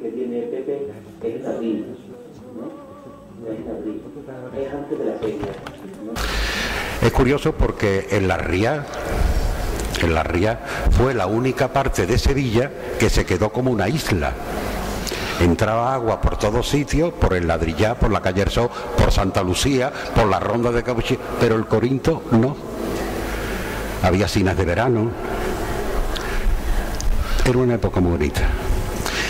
que tiene Pepe es en abril, ¿no? Es abril. Es antes de la feria. ¿no? Es curioso porque en la ría, en la ría fue la única parte de Sevilla que se quedó como una isla. Entraba agua por todos sitios, por el ladrillá, por la calle Ersó, por Santa Lucía, por la ronda de Cabuchi, pero el Corinto no. Había cinas de verano. Era una época muy bonita.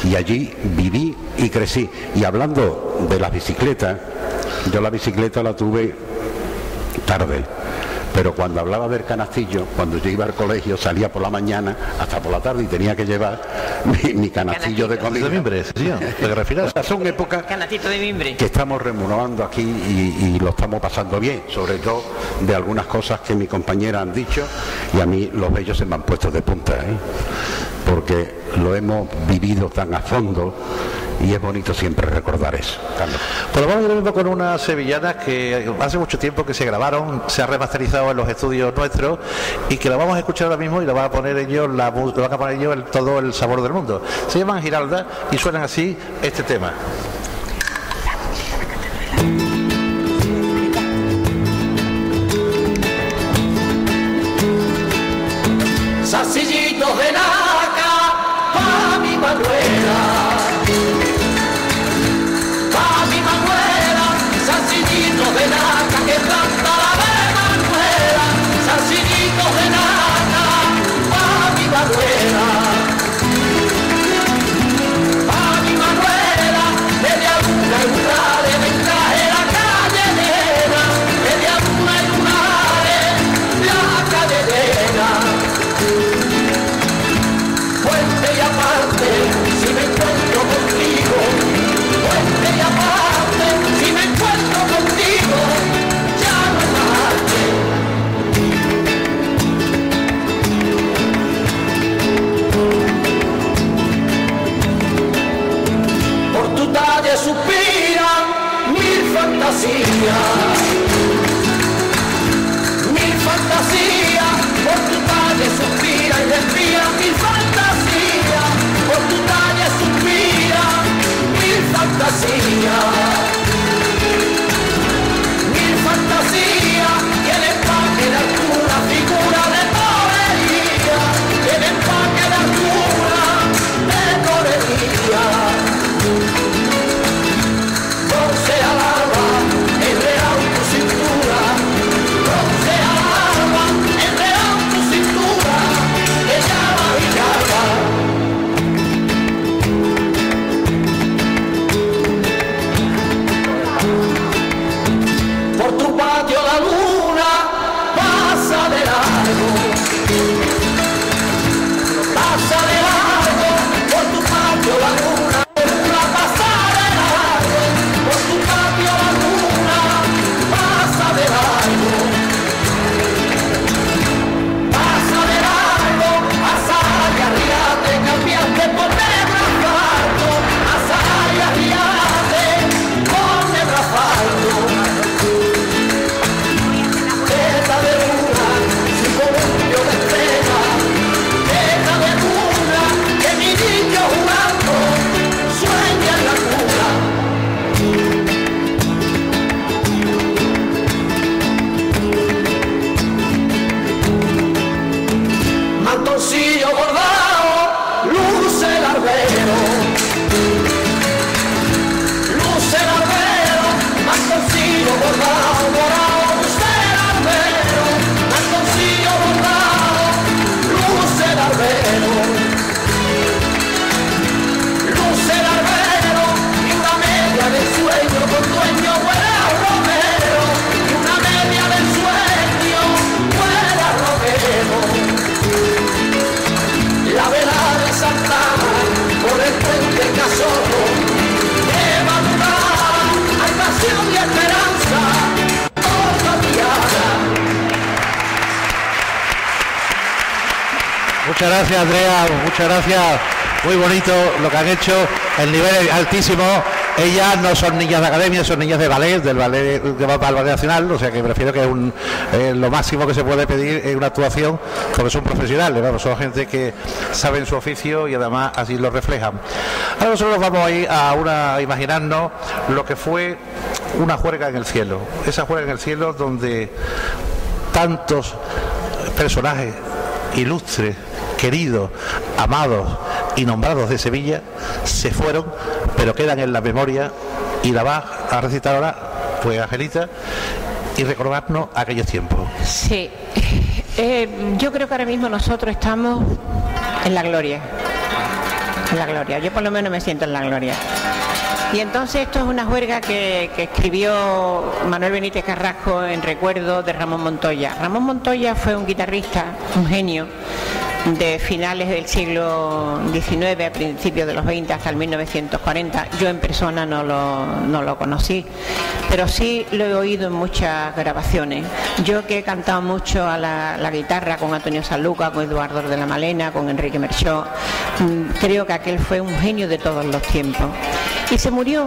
Y allí viví y crecí. Y hablando de las bicicletas, yo la bicicleta la tuve tarde. Pero cuando hablaba del canastillo, cuando yo iba al colegio, salía por la mañana hasta por la tarde y tenía que llevar mi, mi canastillo de comida. De mimbre, sí, ¿a qué refieres? O sea, son épocas Canastito de mimbre. que estamos remunerando aquí y, y lo estamos pasando bien, sobre todo de algunas cosas que mi compañera han dicho y a mí los bellos se me han puesto de punta, ¿eh? Porque lo hemos vivido tan a fondo y es bonito siempre recordar eso. Carlos. Pues vamos ahora mismo con unas sevillanas que hace mucho tiempo que se grabaron, se ha remasterizado en los estudios nuestros y que la vamos a escuchar ahora mismo y la van a poner ellos, la, lo van a poner ellos el- todo el sabor del mundo. Se llaman Giralda y suenan así este tema. Mil fantasías, por tu talle suspira y respira mil fantasías, por tu talle suspira mil fantasías. Muchas gracias, Andrea, muchas gracias. Muy bonito lo que han hecho, el nivel altísimo. Ellas no son niñas de academia, son niñas de ballet, del ballet que ballet nacional, o sea que prefiero que es un, eh, lo máximo que se puede pedir es una actuación, porque son profesionales, son gente que saben su oficio y además así lo reflejan. Ahora nosotros vamos a ir a, una, a imaginarnos lo que fue una juerga en el cielo, esa juerga en el cielo donde tantos personajes ilustres, queridos, amados y nombrados de Sevilla se fueron, pero quedan en la memoria y la va a recitar ahora, pues Angelita, y recordarnos aquellos tiempos. Sí, Eh, yo creo que ahora mismo nosotros estamos en la gloria, en la gloria. Yo por lo menos me siento en la gloria. Y entonces esto es una juerga que, que escribió Manuel Benítez Carrasco en recuerdo de Ramón Montoya. Ramón Montoya fue un guitarrista, un genio de finales del siglo XIX, a principios de los 20 hasta el 1940. Yo en persona no lo, no lo conocí, pero sí lo he oído en muchas grabaciones. Yo que he cantado mucho a la, guitarra con Antonio Sanluca, con Eduardo de la Malena, con Enrique Merchó, mm, creo que aquel fue un genio de todos los tiempos. Y se murió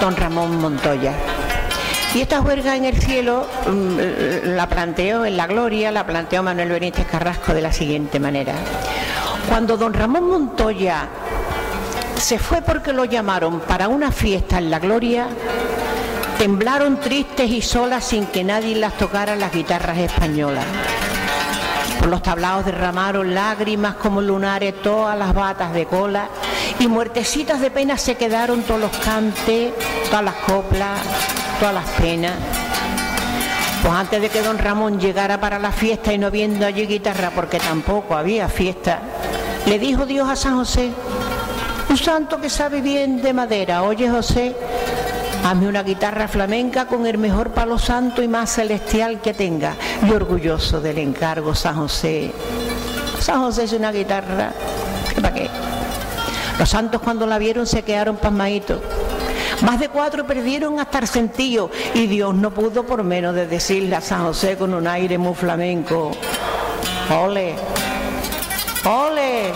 don Ramón Montoya. Y esta huelga en el cielo mm, la planteó en la gloria, la planteó Manuel Benítez Carrasco de la siguiente manera. Cuando don Ramón Montoya se fue porque lo llamaron para una fiesta en la gloria, temblaron tristes y solas sin que nadie las tocara las guitarras españolas. Por los tablaos derramaron lágrimas como lunares todas las batas de cola y muertecitas de pena se quedaron todos los cantes, todas las coplas, todas las penas. Pues antes de que don Ramón llegara para la fiesta y no viendo allí guitarra porque tampoco había fiesta, le dijo Dios a San José, un santo que sabe bien de madera, oye José, hazme una guitarra flamenca con el mejor palo santo y más celestial que tenga. Y orgulloso del encargo San José. San José es una guitarra, ¿qué para qué? Los santos cuando la vieron se quedaron pasmaditos. Más de cuatro perdieron hasta el sentido y Dios no pudo por menos de decirle a San José con un aire muy flamenco, ole, ole,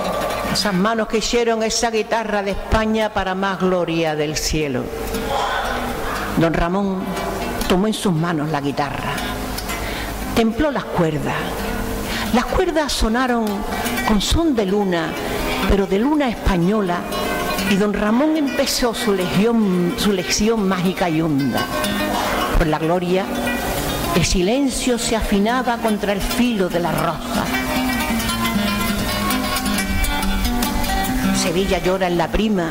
esas manos que hicieron esa guitarra de España para más gloria del cielo. Don Ramón tomó en sus manos la guitarra, templó las cuerdas. Las cuerdas sonaron con son de luna, pero de luna española y don Ramón empezó su, lección mágica y honda. Por la gloria, el silencio se afinaba contra el filo de la rosa. Sevilla llora en la prima,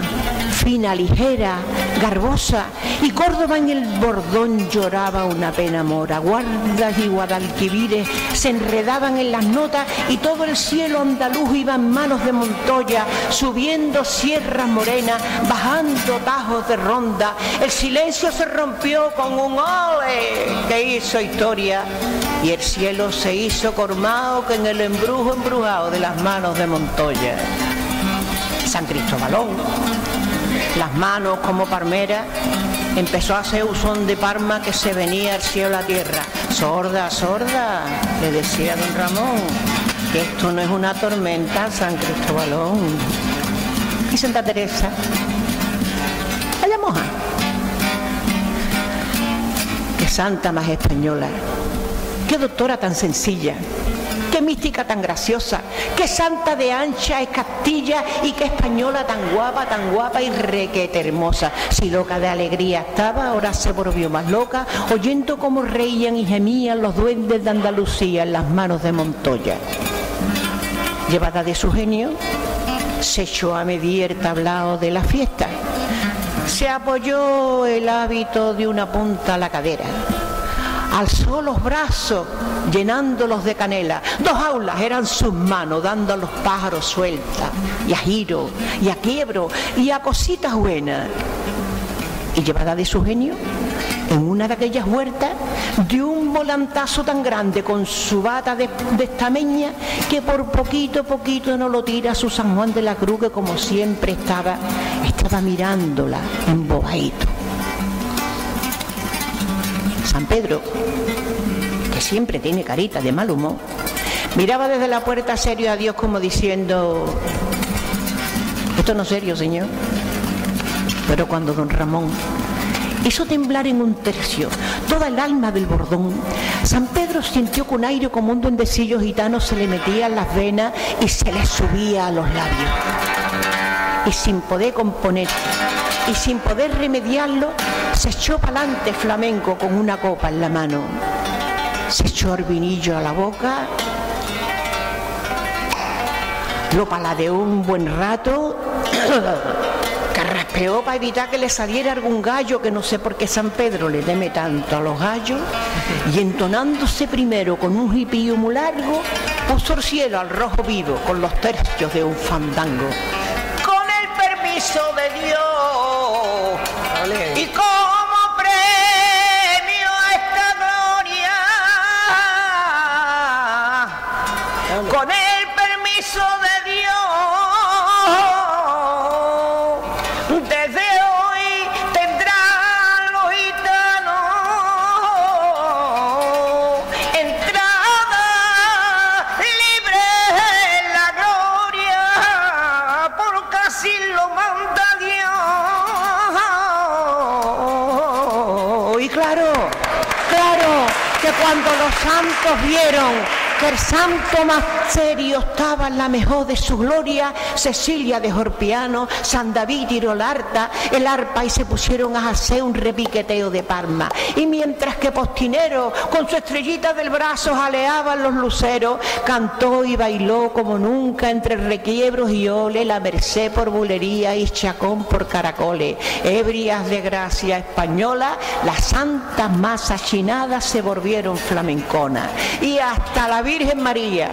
fina, ligera, garbosa, y Córdoba en el bordón lloraba una pena mora. Guardas y guadalquivires se enredaban en las notas y todo el cielo andaluz iba en manos de Montoya, subiendo sierras morenas, bajando tajos de ronda. El silencio se rompió con un ole que hizo historia y el cielo se hizo cormado que en el embrujo embrujado de las manos de Montoya. San Cristóbalón, las manos como palmera, empezó a hacer usón de Parma que se venía al cielo a la tierra. Sorda, sorda, le decía don Ramón, que esto no es una tormenta, San Cristóbalón. Y Santa Teresa, vaya moja. Qué santa más española, qué doctora tan sencilla, qué mística tan graciosa, qué santa de ancha es Castilla y qué española tan guapa, tan guapa y requete hermosa. Si loca de alegría estaba, ahora se volvió más loca, oyendo cómo reían y gemían los duendes de Andalucía en las manos de Montoya. Llevada de su genio, se echó a medir el tablao de la fiesta. Se apoyó el hábito de una punta a la cadera alzó los brazos llenándolos de canela. Dos aulas eran sus manos dando a los pájaros sueltas y a giro y a quiebro y a cositas buenas. Y llevada de su genio, en una de aquellas huertas, dio un volantazo tan grande con su bata de, de estameña que por poquito, poquito no lo tira su San Juan de la Cruz, que como siempre estaba, estaba mirándola embobadito. San Pedro, que siempre tiene carita de mal humor, miraba desde la puerta serio a Dios como diciendo, esto no es serio, Señor. Pero cuando don Ramón hizo temblar en un tercio toda el alma del bordón. San Pedro sintió que un aire como un duendecillo gitano se le metía en las venas y se le subía a los labios. Y sin poder componer y sin poder remediarlo, se echó para adelante flamenco con una copa en la mano. Se echó el vinillo a la boca, lo paladeó un buen rato, carraspeó para evitar que le saliera algún gallo, que no sé por qué San Pedro le teme tanto a los gallos, y entonándose primero con un jipillo muy largo, puso el cielo al rojo vivo con los tercios de un fandango. Con el permiso de Dios y como cuando los santos vieron que el santo más serio estaba en la mejor de su gloria, Cecilia de Jorpiano, San David tiró el arpa, el arpa y se pusieron a hacer un repiqueteo de palma. Y mientras que Postinero con su estrellita del brazo jaleaban los luceros, cantó y bailó como nunca entre requiebros y ole la merced por bulería y chacón por caracoles. Ebrias de gracia española, las santas masas chinadas se volvieron flamenconas. Y hasta la Virgen María,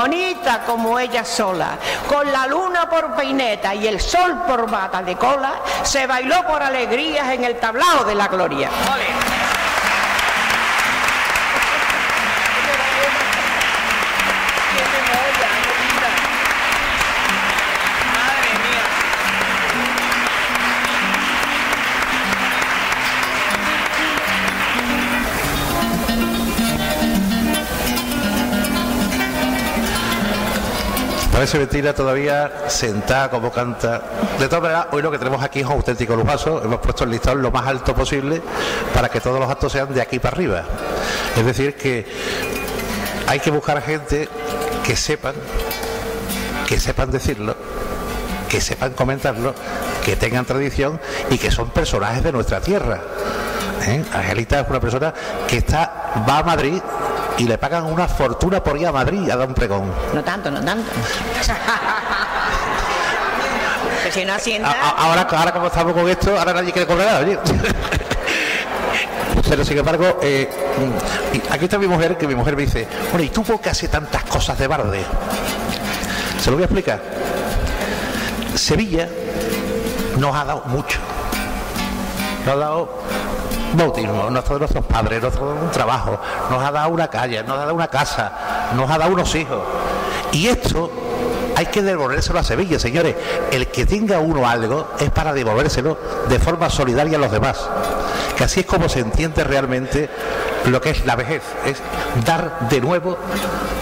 bonita como ella sola, con la luna por peineta y el sol por bata de cola, se bailó por alegrías en el tablao de la gloria. Parece mentira todavía sentada como canta. De todas maneras, hoy lo que tenemos aquí es un auténtico lujazo. Hemos puesto el listón lo más alto posible para que todos los actos sean de aquí para arriba. Es decir, que hay que buscar gente que sepan, que sepan decirlo, que sepan comentarlo, que tengan tradición y que son personajes de nuestra tierra. ¿Eh? Angelita es una persona que está va a Madrid y le pagan una fortuna por ir a Madrid a dar un pregón. No tanto, no tanto. que si no Hacienda... A- a- ahora, ahora como estamos con esto, ahora nadie quiere cobrar nada, oye. Pero sin embargo, eh, y aquí está mi mujer, que mi mujer me dice, bueno, ¿y tú por qué haces tantas cosas de barde? Se lo voy a explicar. Sevilla nos ha dado mucho. Nos ha dado bautismo, dado nuestros padres, dado un trabajo, nos ha dado una calle, nos ha dado una casa, nos ha dado unos hijos. Y esto hay que devolvérselo a Sevilla, señores. El que tenga uno algo es para devolvérselo de forma solidaria a los demás. Que así es como se entiende realmente lo que es la vejez, es dar de nuevo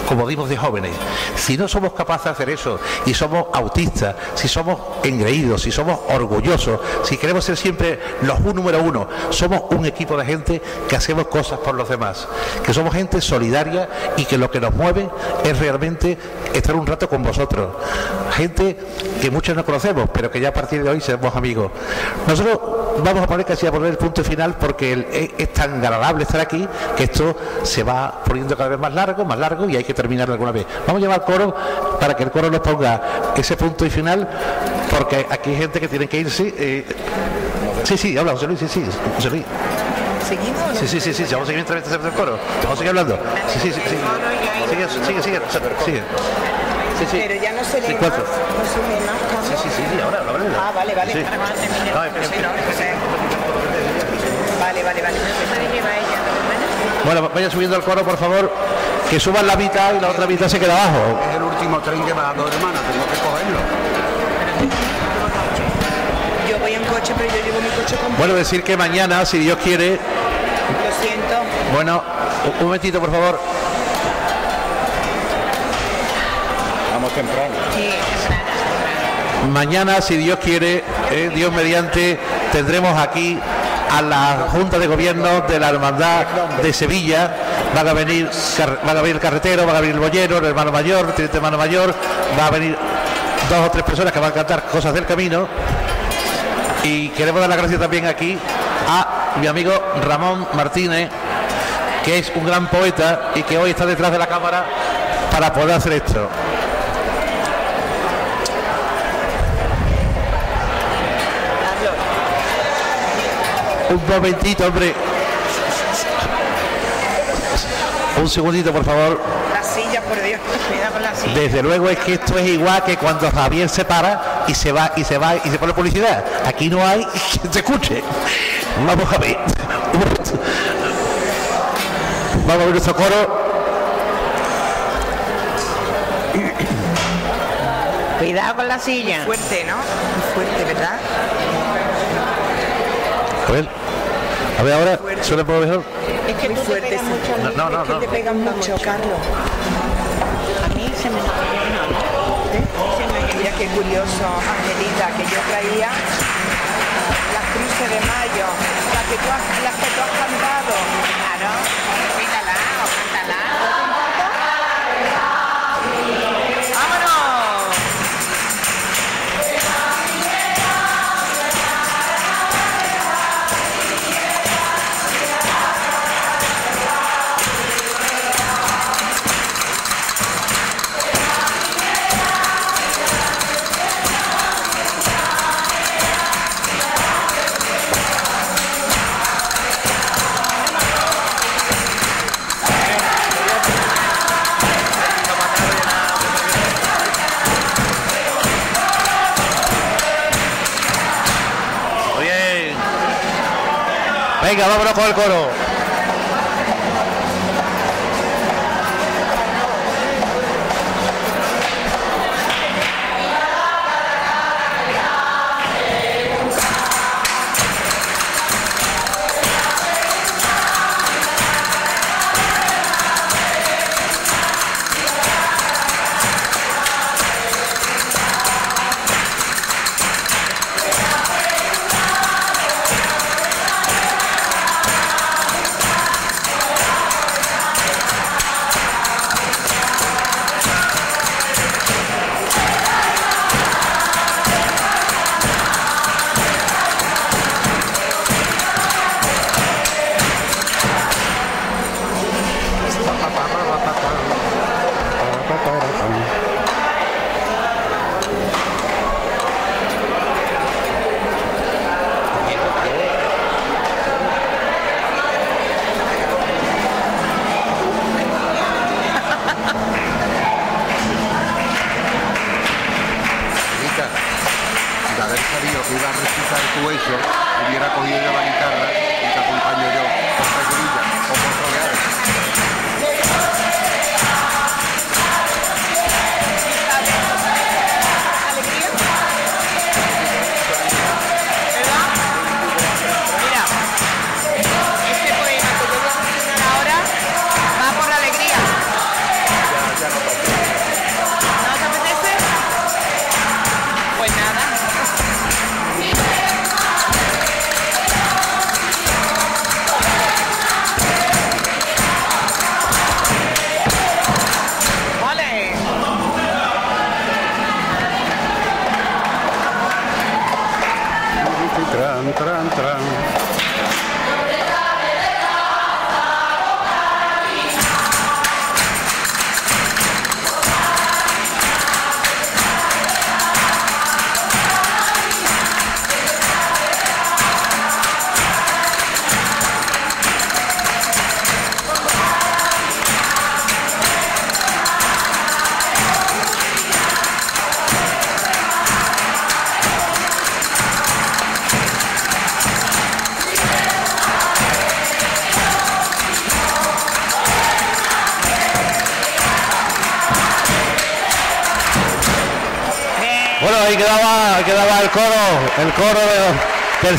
como dimos de jóvenes. Si no somos capaces de hacer eso y somos autistas, si somos engreídos, si somos orgullosos, si queremos ser siempre los un número uno, somos un equipo de gente que hacemos cosas por los demás, que somos gente solidaria y que lo que nos mueve es realmente estar un rato con vosotros. Gente que muchos no conocemos, pero que ya a partir de hoy seremos amigos. Nosotros vamos a poner casi a poner el punto final porque el- es, es tan agradable estar aquí que esto se va poniendo cada vez más largo, más largo y hay que terminarlo alguna vez. Vamos a llamar al coro para que el coro nos ponga ese punto y final porque aquí hay gente que tiene que irse. eh, Sí, sí, habla José Luis, sí, sí, José Luis. ¿Seguimos? Sí, sí, sí, sí, vamos a seguir mientras el coro. Vamos a seguir hablando. Sí, sí, sí, sí. Sigue, sigue, sigue. sigue. Sí, sí. Pero ya no se lee Sí, más, cuatro. no se lee más, Sí, Carlos. sí, sí, sí, ahora, ahora. ahora. Ah, vale, vale. Va a. No, Pues sí, no, pues. Vale, vale, vale. Bueno, vaya subiendo el coro, por favor, que suban la mitad y la otra mitad se queda abajo. Es el último tren que me ha dado hermana, tengo que cogerlo. Yo voy en coche, pero yo llevo mi coche con... Bueno, decir que mañana, si Dios quiere, Lo siento. bueno, un- un momentito, por favor. Temprano. Mañana, si Dios quiere, eh, Dios mediante, tendremos aquí a la Junta de Gobierno de la Hermandad de Sevilla. Van a venir, car- van a venir el carretero, van a venir el boyero, el hermano mayor, el teniente hermano mayor, va a venir dos o tres personas que van a cantar cosas del camino. Y queremos dar las gracias también aquí a mi amigo Ramón Martínez, que es un gran poeta y que hoy está detrás de la cámara para poder hacer esto. Un momentito, hombre. Un segundito, por favor. La silla, por Dios. Cuidado con la silla. Desde luego es que esto es igual que cuando Javier se para y se va y se va y se pone publicidad. Aquí no hay quien se escuche. Vamos a ver. Vamos a ver nuestro coro. Cuidado con la silla. Fuerte, ¿no? Muy fuerte, ¿verdad? A ver. A ver ahora. ¿Suena un poco mejor? Es que Muy te fuerte. sí. mucho. No, no, Es que no. te pegan mucho, Carlos. A mí se me Mira qué curioso, Angelita, que yo traía las cruces de mayo, las que tú has, las que tú has cantado. Claro. Venga, vámonos con el coro.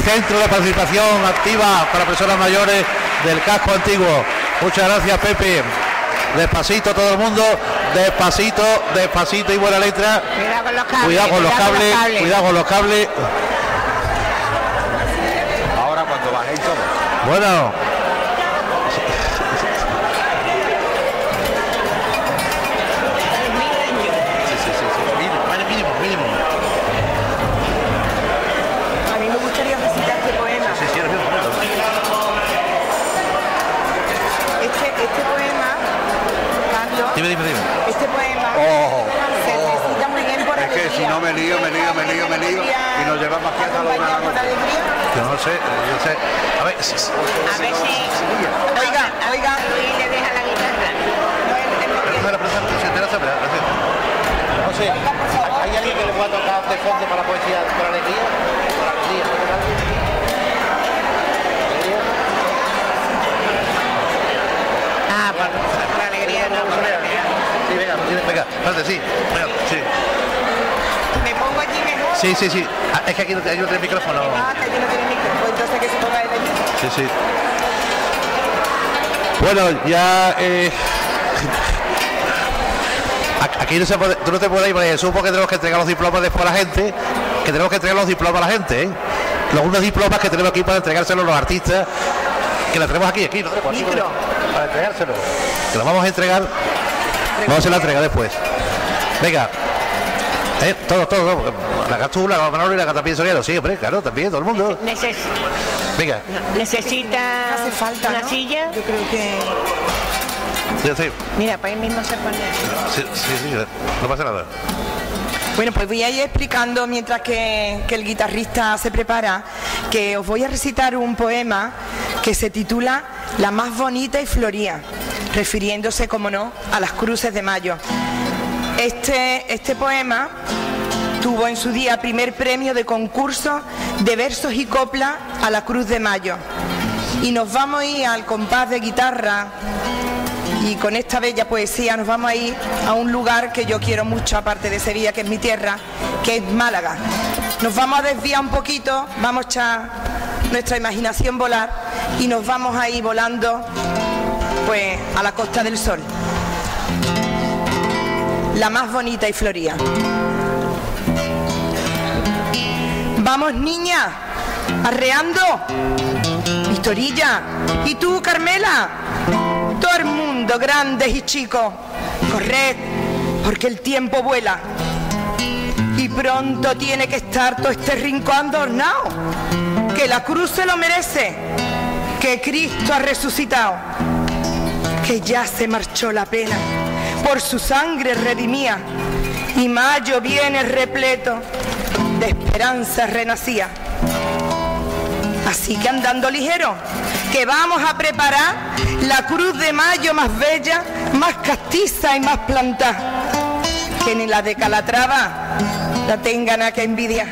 Centro de Participación Activa para Personas Mayores del Casco Antiguo. Muchas gracias, Pepe. Despacito todo el mundo, despacito, despacito y buena letra. Cuidado con los cables. Cuidado con los cables, cuidado con los cables. Ahora cuando bajéis todos. Bueno. Oh, se recita muy bien por Es que si no me lío, me lío, me lío, me lío, y nos llevamos aquí hasta la una. Yo no sé, yo sé. A ver, sí. A ver si Oiga, oiga. Luis le deja la guitarra. No, él- él no sé, ¿hay alguien que le pueda tocar de fondo para la poesía por alegría? Por alegría. Ah, por alegría no. por alegría. Sí, venga, venga, espérate, sí, venga, sí. Me pongo allí mejor. Sí, sí, sí. Ah, es que aquí no, aquí no tiene micrófono. Ah, que allí no tiene. Pues entonces que se ponga él allí. Sí, sí. Bueno, ya. Eh, aquí no se puede, tú no te puedes ir, porque supongo que tenemos que entregar los diplomas después a la gente, que tenemos que entregar los diplomas a la gente, ¿eh? Los unos diplomas que tenemos aquí para entregárselos a los artistas, que los tenemos aquí, aquí, aquí, Micro. para entregárselos. Que los vamos a entregar, vamos a hacer la entrega después. Venga. Eh, todos, todos, todos. La Gatula, la Manolo y la Catapín Soriano, sí, hombre, claro, también, todo el mundo. Neces- Venga, necesita Hace falta, una ¿no? silla. Yo creo que... sí, sí, Mira, para él mismo se pone. sí, sí, sí, no pasa nada. Bueno, pues voy a ir explicando mientras que, que el guitarrista se prepara, que os voy a recitar un poema que se titula La más bonita y floría, refiriéndose, como no, a las cruces de mayo. Este, este poema tuvo en su día primer premio de concurso de versos y copla a la Cruz de Mayo. Y nos vamos a ir al compás de guitarra y con esta bella poesía nos vamos a ir a un lugar que yo quiero mucho, aparte de Sevilla, que es mi tierra, que es Málaga. Nos vamos a desviar un poquito, vamos a echar nuestra imaginación volar y nos vamos a ir volando pues a la Costa del Sol. La más bonita y floría. Vamos niña, arreando. Victorilla, ¿y tú Carmela? Todo el mundo, grandes y chicos, corred, porque el tiempo vuela. Y pronto tiene que estar todo este rincón adornado, que la cruz se lo merece, que Cristo ha resucitado, que ya se marchó la pena, por su sangre redimía, y mayo viene repleto de esperanza renacía. Así que andando ligero, que vamos a preparar la cruz de mayo más bella, más castiza y más plantada. Que ni la de Calatrava la tengan a que envidiar.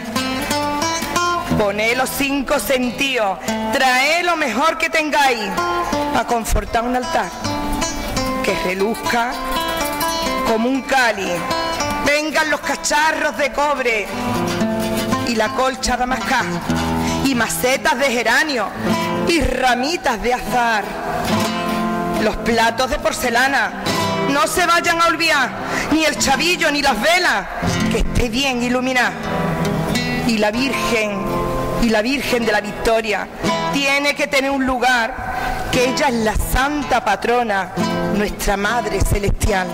Poné los cinco sentidos, trae lo mejor que tengáis para confortar un altar. Que reluzca como un cáliz. Vengan los cacharros de cobre y la colcha damascá y macetas de geranio y ramitas de azar. Los platos de porcelana, no se vayan a olvidar, ni el chavillo ni las velas, que esté bien iluminada. Y la Virgen, y la Virgen de la Victoria, tiene que tener un lugar, que ella es la santa patrona, nuestra Madre Celestial.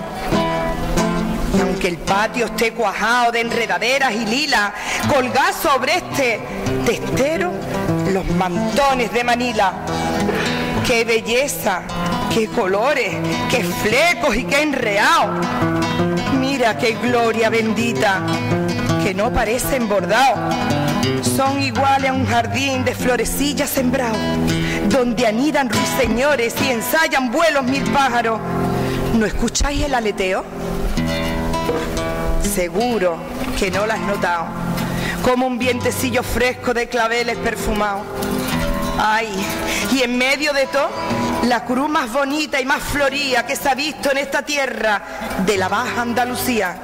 Y aunque el patio esté cuajado de enredaderas y lilas, colgá sobre este testero los mantones de Manila. ¡Qué belleza! ¡Qué colores! ¡Qué flecos y qué enreado! Mira qué gloria bendita, que no parecen bordados. Son iguales a un jardín de florecillas sembrado, donde anidan ruiseñores y ensayan vuelos mil pájaros. ¿No escucháis el aleteo? Seguro que no lo has notado, como un vientecillo fresco de claveles perfumados. Ay, y en medio de todo, la cruz más bonita y más floría que se ha visto en esta tierra de la Baja Andalucía.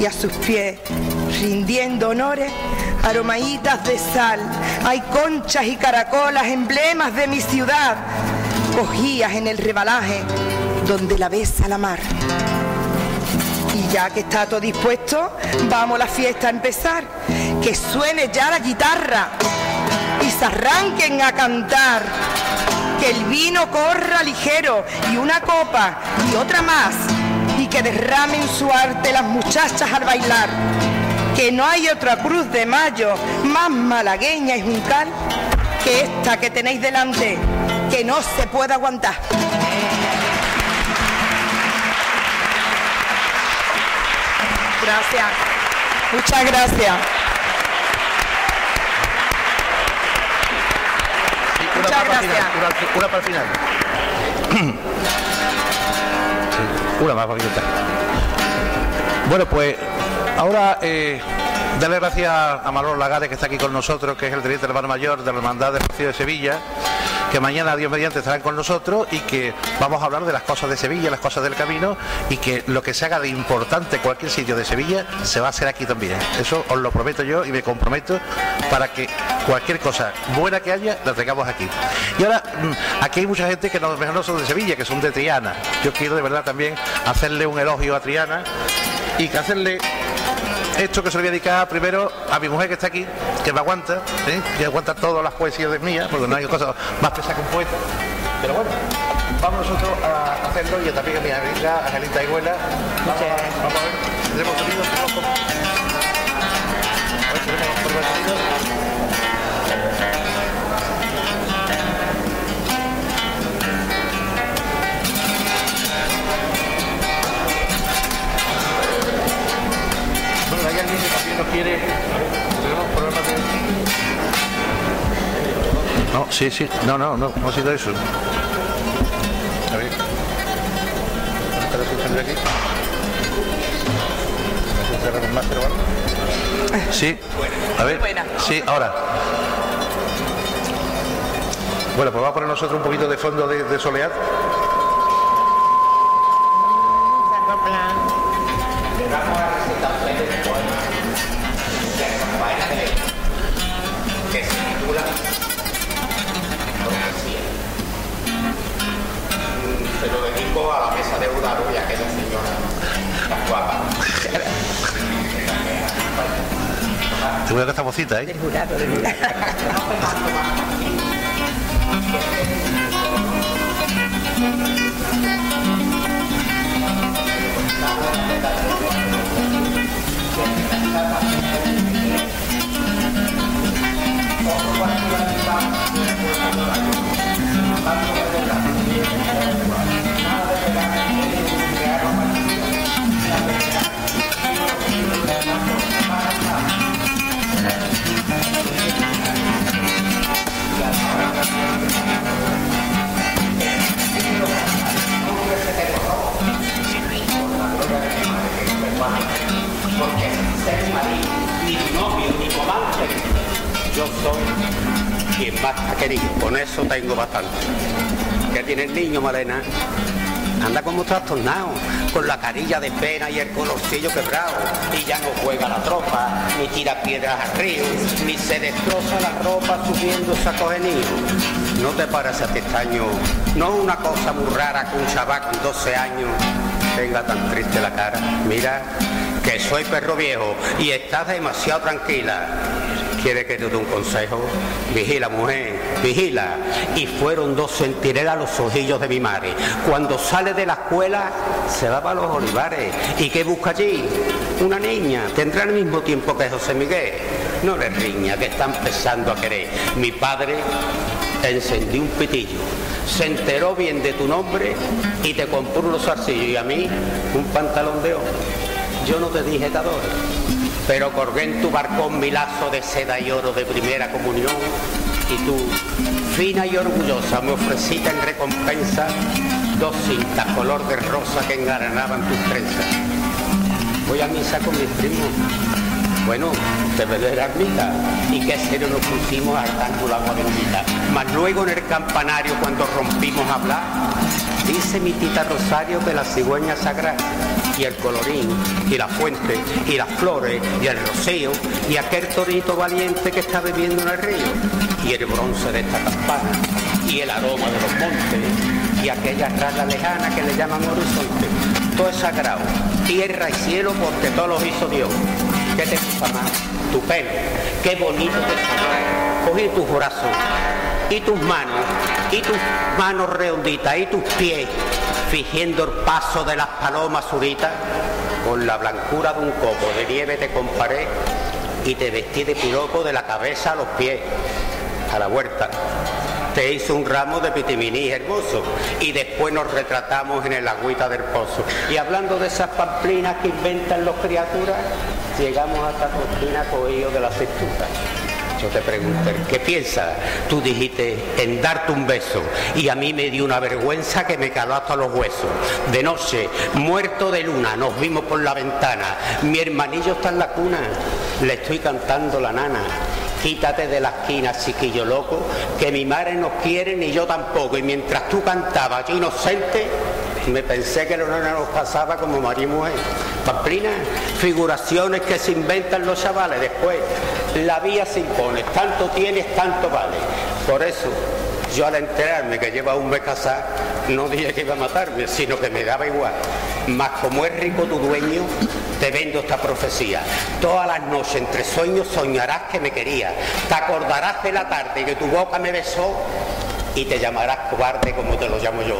Y a sus pies, rindiendo honores, aromaitas de sal, hay conchas y caracolas, emblemas de mi ciudad, cogías en el rebalaje donde la besa la mar. Y ya que está todo dispuesto, vamos la fiesta a empezar. Que suene ya la guitarra y se arranquen a cantar. Que el vino corra ligero y una copa y otra más y que derramen su arte las muchachas al bailar. Que no hay otra cruz de mayo más malagueña y juncal que esta que tenéis delante, que no se puede aguantar. Gracias. Muchas gracias. Sí, una Muchas para el final, gracias. una, una para el final. Sí, una más para quitar. Bueno, pues ahora eh, darle gracias a Manolo Lagares que está aquí con nosotros, que es el teniente hermano mayor de la Hermandad del Rocío de Sevilla, que mañana, Dios mediante, estarán con nosotros y que vamos a hablar de las cosas de Sevilla, las cosas del camino y que lo que se haga de importante cualquier sitio de Sevilla se va a hacer aquí también. Eso os lo prometo yo y me comprometo para que cualquier cosa buena que haya la tengamos aquí. Y ahora, mm, aquí hay mucha gente que no, mejor no son de Sevilla, que son de Triana. Yo quiero de verdad también hacerle un elogio a Triana y que hacerle esto que se lo voy a dedicar primero a mi mujer que está aquí, que me aguanta, ¿eh? que aguanta todas las poesías de mías, porque no hay cosa más pesada que un poeta. Pero bueno, vamos nosotros a hacerlo y también a mi amiga Angelita Iguela. Vamos a, vamos a ver, tenemos sonido, ver, tenemos nos quiere. Tenemos problemas de. No, sí, sí. No, no, no, no ha sido eso. A ver. ¿Está la solución de aquí? ¿Has cerrado un máster o algo? Sí. A ver. buena. Sí, ahora. Bueno, pues vamos a poner nosotros un poquito de fondo de, de solead. Mesa de Udaro y a aquella señora tan guapa. Te voy a dar esta vocita, ¿eh? Porque ser marido, ni tu novio, ni tu amante, yo soy quien más querido. Con eso tengo bastante. ¿Qué tiene el niño, Malena? Anda como trastornado, con la carilla de pena y el colorcillo quebrado. Y ya no juega la tropa, ni tira piedras al río, ni se destroza la ropa subiendo saco de niño. ¿No te parece a extraño? No una cosa muy rara que un chaval con 12 años tenga tan triste la cara. Mira, que soy perro viejo y estás demasiado tranquila. ¿Quiere que te dé un consejo? Vigila, mujer, vigila. Y fueron dos centinelas los ojillos de mi madre. Cuando sale de la escuela, se va para los olivares. ¿Y qué busca allí? Una niña. Tendrá el mismo tiempo que José Miguel. No le riña, que está empezando a querer. Mi padre encendió un pitillo. Se enteró bien de tu nombre y te compró unos zarcillos. Y a mí, un pantalón de oro. Yo no te dije te pero colgué en tu barcón mi lazo de seda y oro de primera comunión y tú, fina y orgullosa, me ofreciste en recompensa dos cintas color de rosa que engaranaban tus trenzas. Voy a misa con mis primos. Bueno, te la ermita y qué serio nos pusimos hartando el agua bendita. Mas luego en el campanario cuando rompimos a hablar, dice mi tita Rosario que la cigüeña sagrada y el colorín y la fuente y las flores y el rocío y aquel torito valiente que está bebiendo en el río y el bronce de esta campana y el aroma de los montes y aquella raya lejana que le llaman horizonte. Todo es sagrado, tierra y cielo porque todo lo hizo Dios. ¿Qué te gusta más? Tu pelo, qué bonito te salió. cogí tus brazos y tus manos, y tus manos redonditas y tus pies, fingiendo el paso de las palomas zuritas, con la blancura de un copo de nieve te comparé y te vestí de piropo de la cabeza a los pies, a la vuelta. Te hice un ramo de pitiminí hermoso y después nos retratamos en el agüita del pozo. Y hablando de esas pamplinas que inventan los criaturas, llegamos hasta Cristina cogido de la cintura. Te pregunté, ¿qué piensas? Tú dijiste en darte un beso y a mí me dio una vergüenza que me caló hasta los huesos. De noche, muerto de luna, nos vimos por la ventana. Mi hermanillo está en la cuna, le estoy cantando la nana. Quítate de la esquina, chiquillo loco, que mi madre no quiere ni yo tampoco. Y mientras tú cantabas, yo inocente, me pensé que no nos pasaba como marido y mujer. Pamplina, figuraciones que se inventan los chavales después. La vía se impone, tanto tienes, tanto vale. Por eso, yo al enterarme que lleva un mes casado, no dije que iba a matarme, sino que me daba igual. Mas como es rico tu dueño, te vendo esta profecía. Todas las noches entre sueños soñarás que me quería. Te acordarás de la tarde que tu boca me besó y te llamarás cobarde como te lo llamo yo.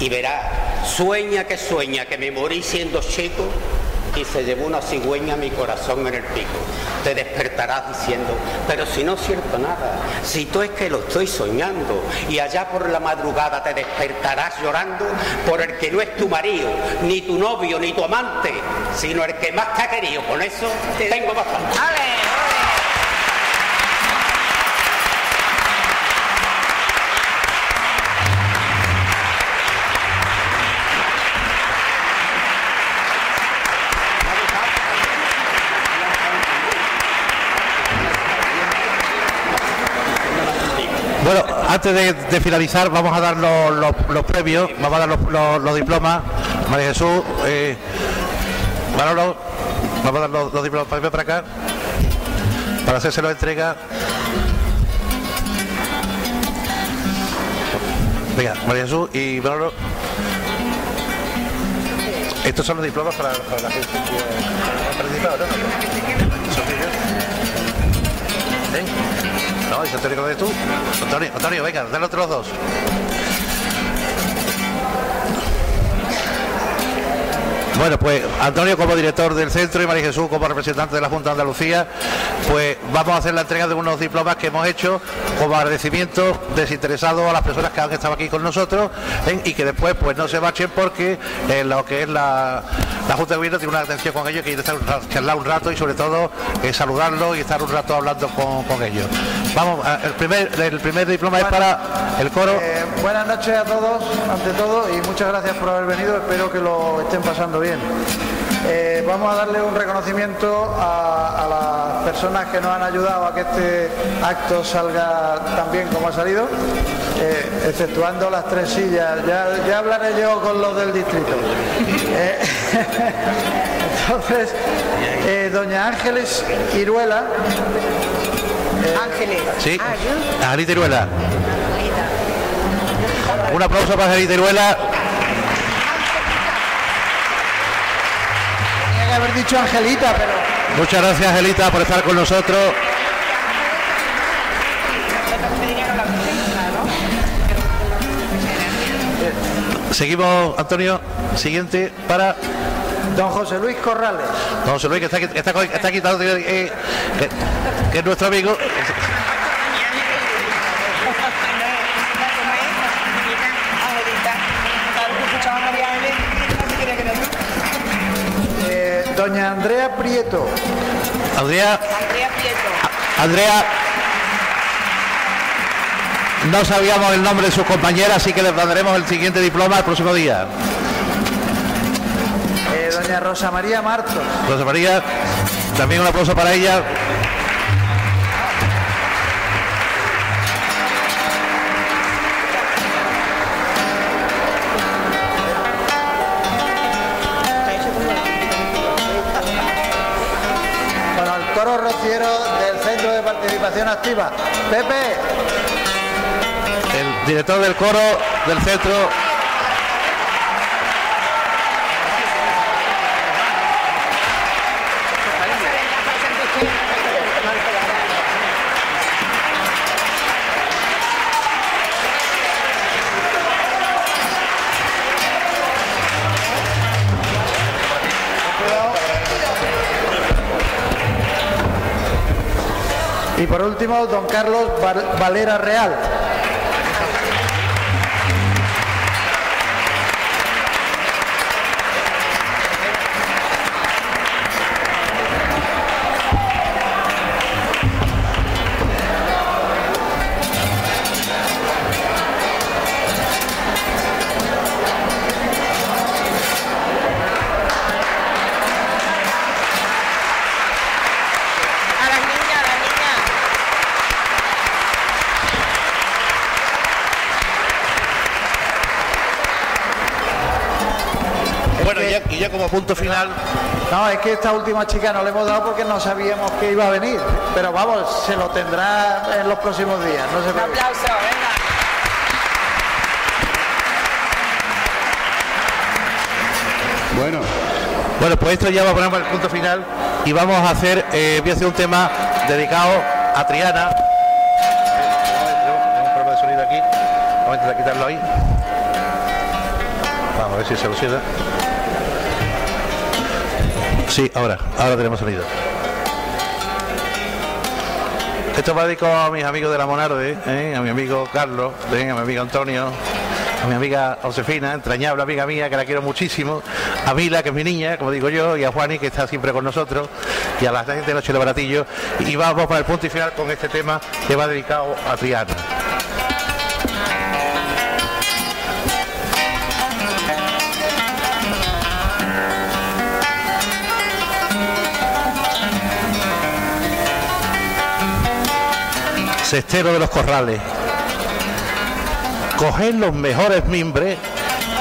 Y verás, sueña que sueña que me morí siendo chico y se llevó una cigüeña mi corazón en el pico. Te despertarás diciendo, pero si no es cierto nada, si tú es que lo estoy soñando y allá por la madrugada te despertarás llorando por el que no es tu marido, ni tu novio, ni tu amante, sino el que más te ha querido. Con eso tengo bastante. Bueno, antes de, finalizar, vamos a dar los, los- premios, vamos a dar los, diplomas. María Jesús, eh, Manolo, vamos a dar los, diplomas para, para acá, para hacérselo entrega. Venga, María Jesús y Manolo. Estos son los diplomas para, la gente que ha participado, ¿no? No, dice Antonio, ¿cómo eres tú? Antonio, Antonio, venga, dale otros dos. Bueno, pues Antonio como director del centro y María Jesús como representante de la Junta de Andalucía, pues vamos a hacer la entrega de unos diplomas que hemos hecho como agradecimiento desinteresado a las personas que han estado aquí con nosotros ¿eh? y que después pues no se marchen porque eh, lo que es la, la Junta de Gobierno tiene una atención con ellos que hay que estar charlar un rato y sobre todo eh, saludarlos y estar un rato hablando con, con ellos. Vamos, a- el primer, el primer diploma es para el coro. Buenas noches a todos, ante todo, y muchas gracias por haber venido. Espero que lo estén pasando bien. Eh, vamos a darle un reconocimiento a, a las personas que nos han ayudado a que este acto salga tan bien como ha salido, eh, exceptuando las tres sillas. Ya, ya hablaré yo con los del distrito. Eh, entonces, eh, doña Ángeles Iruela. Ángeles. Sí, Angelita Iruela. Un aplauso para Angelita Iruela. Tenía que haber dicho Angelita, pero. Muchas gracias, Angelita, por estar con nosotros. Seguimos, Antonio. Siguiente para Don José Luis Corrales. don José Luis, que está, aquí- está, está quitado, eh, que, que es nuestro amigo. Doña Andrea Prieto. Andrea, Andrea Prieto. Andrea. No sabíamos el nombre de su compañera, así que les daremos el siguiente diploma el próximo día. Eh, doña Rosa María Martos. Rosa María, también un aplauso para ella. Activa. Pepe, El director del coro del centro. Y por último, don Carlos Val- Valera Real. Punto final, No, es que esta última chica no le hemos dado porque no sabíamos que iba a venir. Pero vamos, se lo tendrá en los próximos días. No se Un aplauso, venga. Bueno, Bueno, pues esto ya va a poner el punto final y vamos a hacer, eh, voy a hacer un tema dedicado a Triana. Tenemos un problema de sonido aquí. Vamos a intentar quitarlo ahí. Vamos a ver si se soluciona. Sí, ahora, ahora tenemos sonido. Esto va dedicado a mis amigos de la Monarde, ¿eh? a mi amigo Carlos, ¿eh? a mi amigo Antonio, a mi amiga Josefina, entrañable amiga mía, que la quiero muchísimo, a Mila, que es mi niña, como digo yo, y a Juani, que está siempre con nosotros, y a la gente de Noche de Baratillo. Y vamos para el punto y final con este tema que va dedicado a Triana. Cestero de los Corrales. Coged los mejores mimbres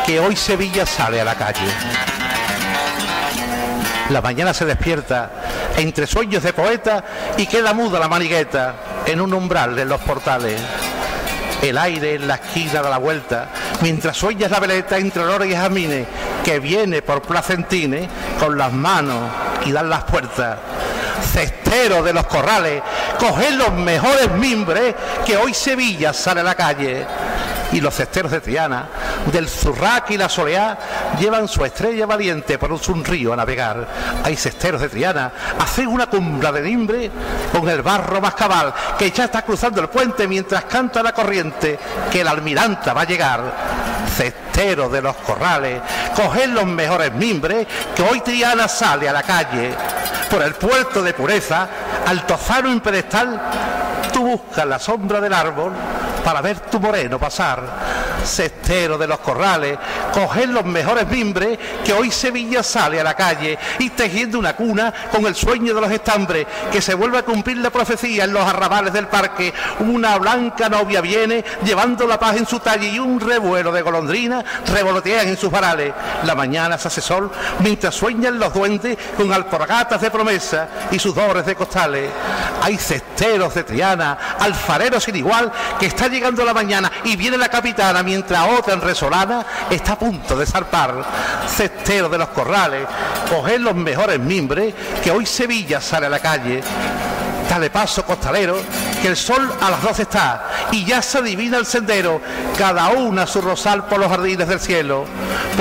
que hoy Sevilla sale a la calle. La mañana se despierta entre sueños de poeta y queda muda la manigueta en un umbral de los portales. El aire en la esquina da la vuelta, mientras sueñas la veleta entre olores y jazmines, que viene por placentines con las manos y dan las puertas. Cestero de los corrales, coged los mejores mimbres que hoy Sevilla sale a la calle. Y los cesteros de Triana, del Zurrac y la Soleá, llevan su estrella valiente por un río a navegar. Hay cesteros de Triana, hacen una cumbra de mimbre con el barro más cabal, que ya está cruzando el puente mientras canta la corriente, que la almiranta va a llegar. Cesteros de los corrales, coged los mejores mimbres, que hoy Triana sale a la calle. Por el puerto de pureza, altozano en pedestal, tú buscas la sombra del árbol para ver tu moreno pasar. Cestero de los corrales, coger los mejores mimbres que hoy Sevilla sale a la calle y tejiendo una cuna con el sueño de los estambres, que se vuelve a cumplir la profecía en los arrabales del parque. Una blanca novia viene llevando la paz en su talle y un revuelo de golondrinas revolotean en sus varales. La mañana se hace sol mientras sueñan los duendes con alporgatas de promesa y sudores de costales. Hay cesteros de Triana, alfareros sin igual, que está llegando la mañana y viene la capitana mientras otra en Resolana está a punto de zarpar. Cesteros de los corrales, coger los mejores mimbres, que hoy Sevilla sale a la calle. Dale paso, costalero, que el sol a las 12 está y ya se adivina el sendero, cada una su rosal por los jardines del cielo.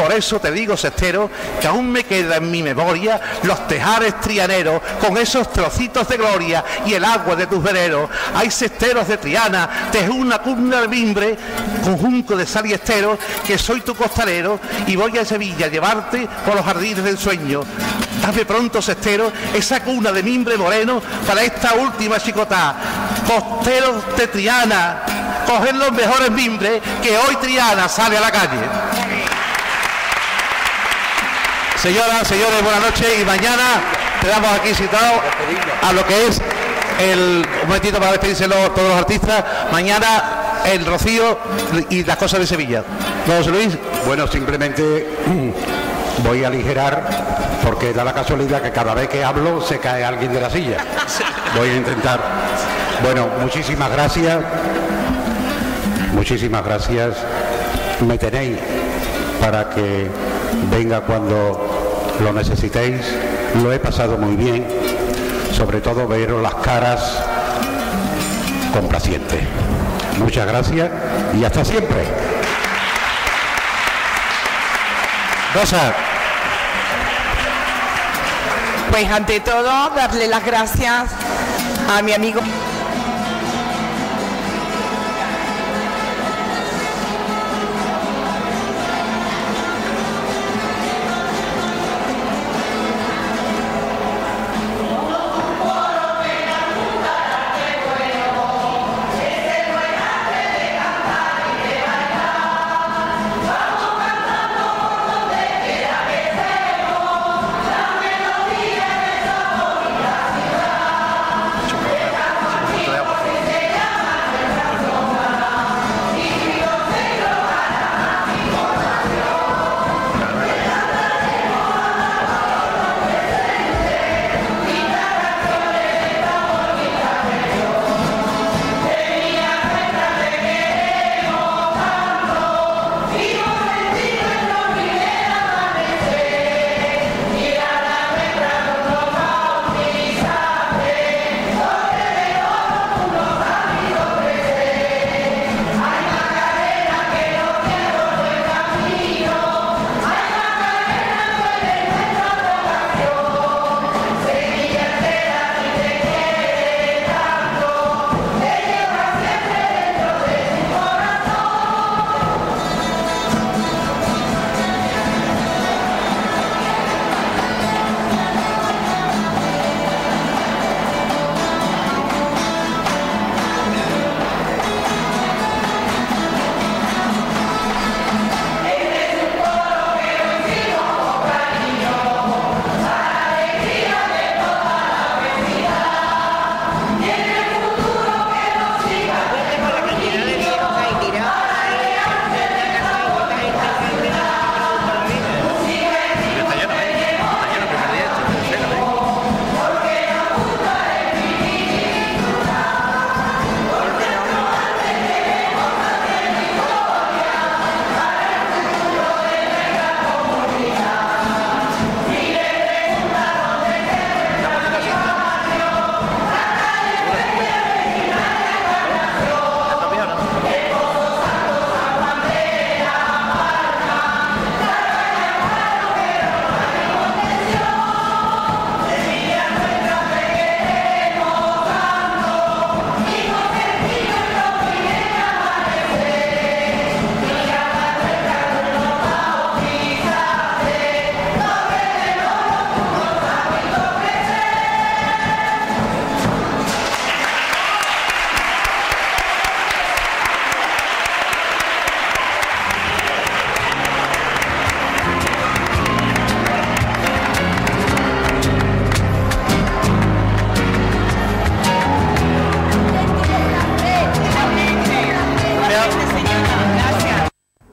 Por eso te digo, cestero, que aún me queda en mi memoria los tejares trianeros con esos trocitos de gloria y el agua de tus vereros. Hay cesteros de Triana, te una cuna de mimbre, conjunto de sal y estero, que soy tu costalero y voy a Sevilla a llevarte por los jardines del sueño. Dame pronto, cestero, esa cuna de mimbre moreno para esta última chicotá. Costeros de Triana, cogen los mejores mimbres que hoy Triana sale a la calle. Señoras, señores, buenas noches y mañana te damos aquí citado a lo que es el un momentito para despedirse los- todos los artistas. Mañana el Rocío y las cosas de Sevilla. José Luis, Bueno, simplemente voy a aligerar porque da la casualidad que cada vez que hablo se cae alguien de la silla. Voy a intentar. Bueno, muchísimas gracias. Muchísimas gracias. Me tenéis para que venga cuando lo necesitéis. Lo he pasado muy bien. Sobre todo veros las caras complacientes. Muchas gracias y hasta siempre. Rosa, Pues ante todo, darle las gracias a mi amigo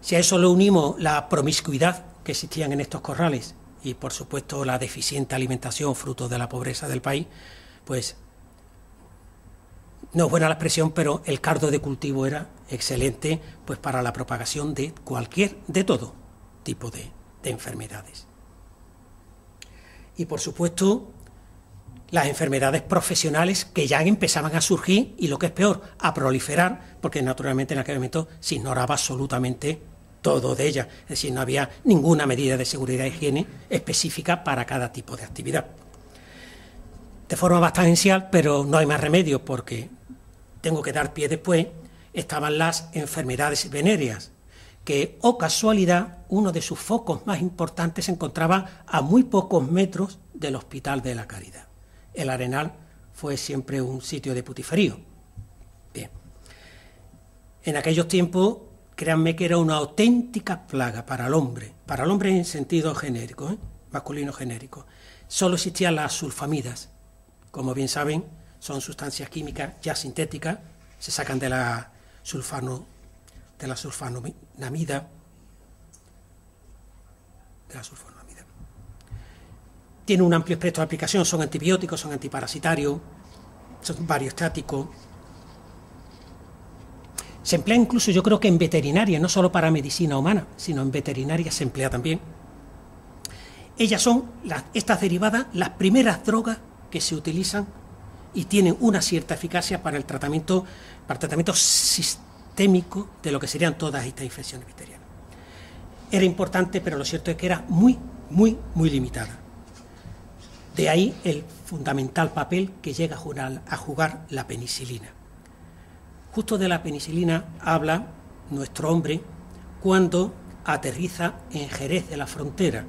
Si a eso le unimos la promiscuidad que existían en estos corrales y por supuesto la deficiente alimentación fruto de la pobreza del país, pues no es buena la expresión, pero el cardo de cultivo era excelente pues para la propagación de cualquier, de todo tipo de, de enfermedades. Y por supuesto, las enfermedades profesionales que ya empezaban a surgir y lo que es peor, a proliferar, porque naturalmente en aquel momento se ignoraba absolutamente todo de ellas, es decir, no había ninguna medida de seguridad e higiene específica para cada tipo de actividad. De forma bastante esencial, pero no hay más remedio porque tengo que dar pie después, estaban las enfermedades venéreas, que, o casualidad, uno de sus focos más importantes se encontraba a muy pocos metros del Hospital de la Caridad. El Arenal fue siempre un sitio de putiferío. Bien. En aquellos tiempos, créanme que era una auténtica plaga para el hombre, para el hombre en sentido genérico, ¿eh? masculino genérico. Solo existían las sulfamidas. Como bien saben, son sustancias químicas ya sintéticas, se sacan de la sulfano, de la sulfanamida, de la sulfanamida. Tiene un amplio espectro de aplicación, son antibióticos, son antiparasitarios, son variostáticos. Se emplea incluso, yo creo que en veterinaria, no solo para medicina humana, sino en veterinaria se emplea también. Ellas son, las, estas derivadas, las primeras drogas que se utilizan y tienen una cierta eficacia para el tratamiento, para el tratamiento sistémico de lo que serían todas estas infecciones bacterianas. Era importante, pero lo cierto es que era muy, muy, muy limitada. De ahí el fundamental papel que llega a jugar, a jugar la penicilina. Justo de la penicilina habla nuestro hombre cuando aterriza en Jerez de la Frontera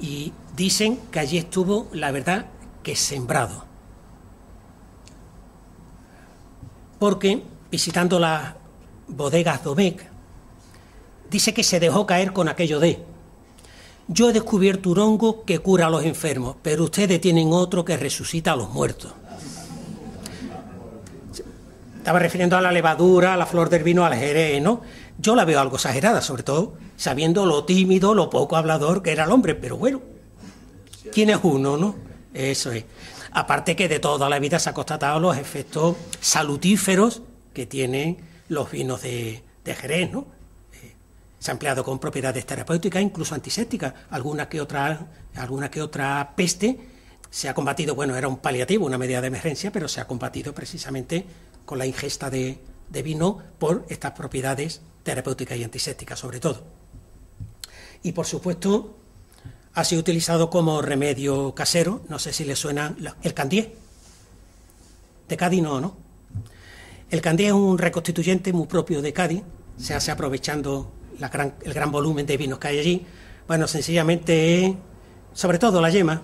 y dicen que allí estuvo, la verdad, que sembrado. Porque visitando las bodegas Domecq, dice que se dejó caer con aquello de yo he descubierto un hongo que cura a los enfermos, pero ustedes tienen otro que resucita a los muertos. Estaba refiriendo a la levadura, a la flor del vino, al jerez, ¿no? Yo la veo algo exagerada, sobre todo sabiendo lo tímido, lo poco hablador que era el hombre, pero bueno, ¿quién es uno, no? Eso es. Aparte que de toda la vida se ha constatado los efectos salutíferos que tienen los vinos de, de Jerez, ¿no? se ha empleado con propiedades terapéuticas, incluso antisépticas. Alguna que otra, alguna que otra peste se ha combatido, bueno, era un paliativo, una medida de emergencia, pero se ha combatido precisamente con la ingesta de, vino por estas propiedades terapéuticas y antisépticas, sobre todo. Y por supuesto, ha sido utilizado como remedio casero, no sé si le suena el candié. De Cádiz no, ¿no? El candié es un reconstituyente muy propio de Cádiz, se hace aprovechando el gran volumen de vinos que hay allí. Bueno, sencillamente, sobre todo la yema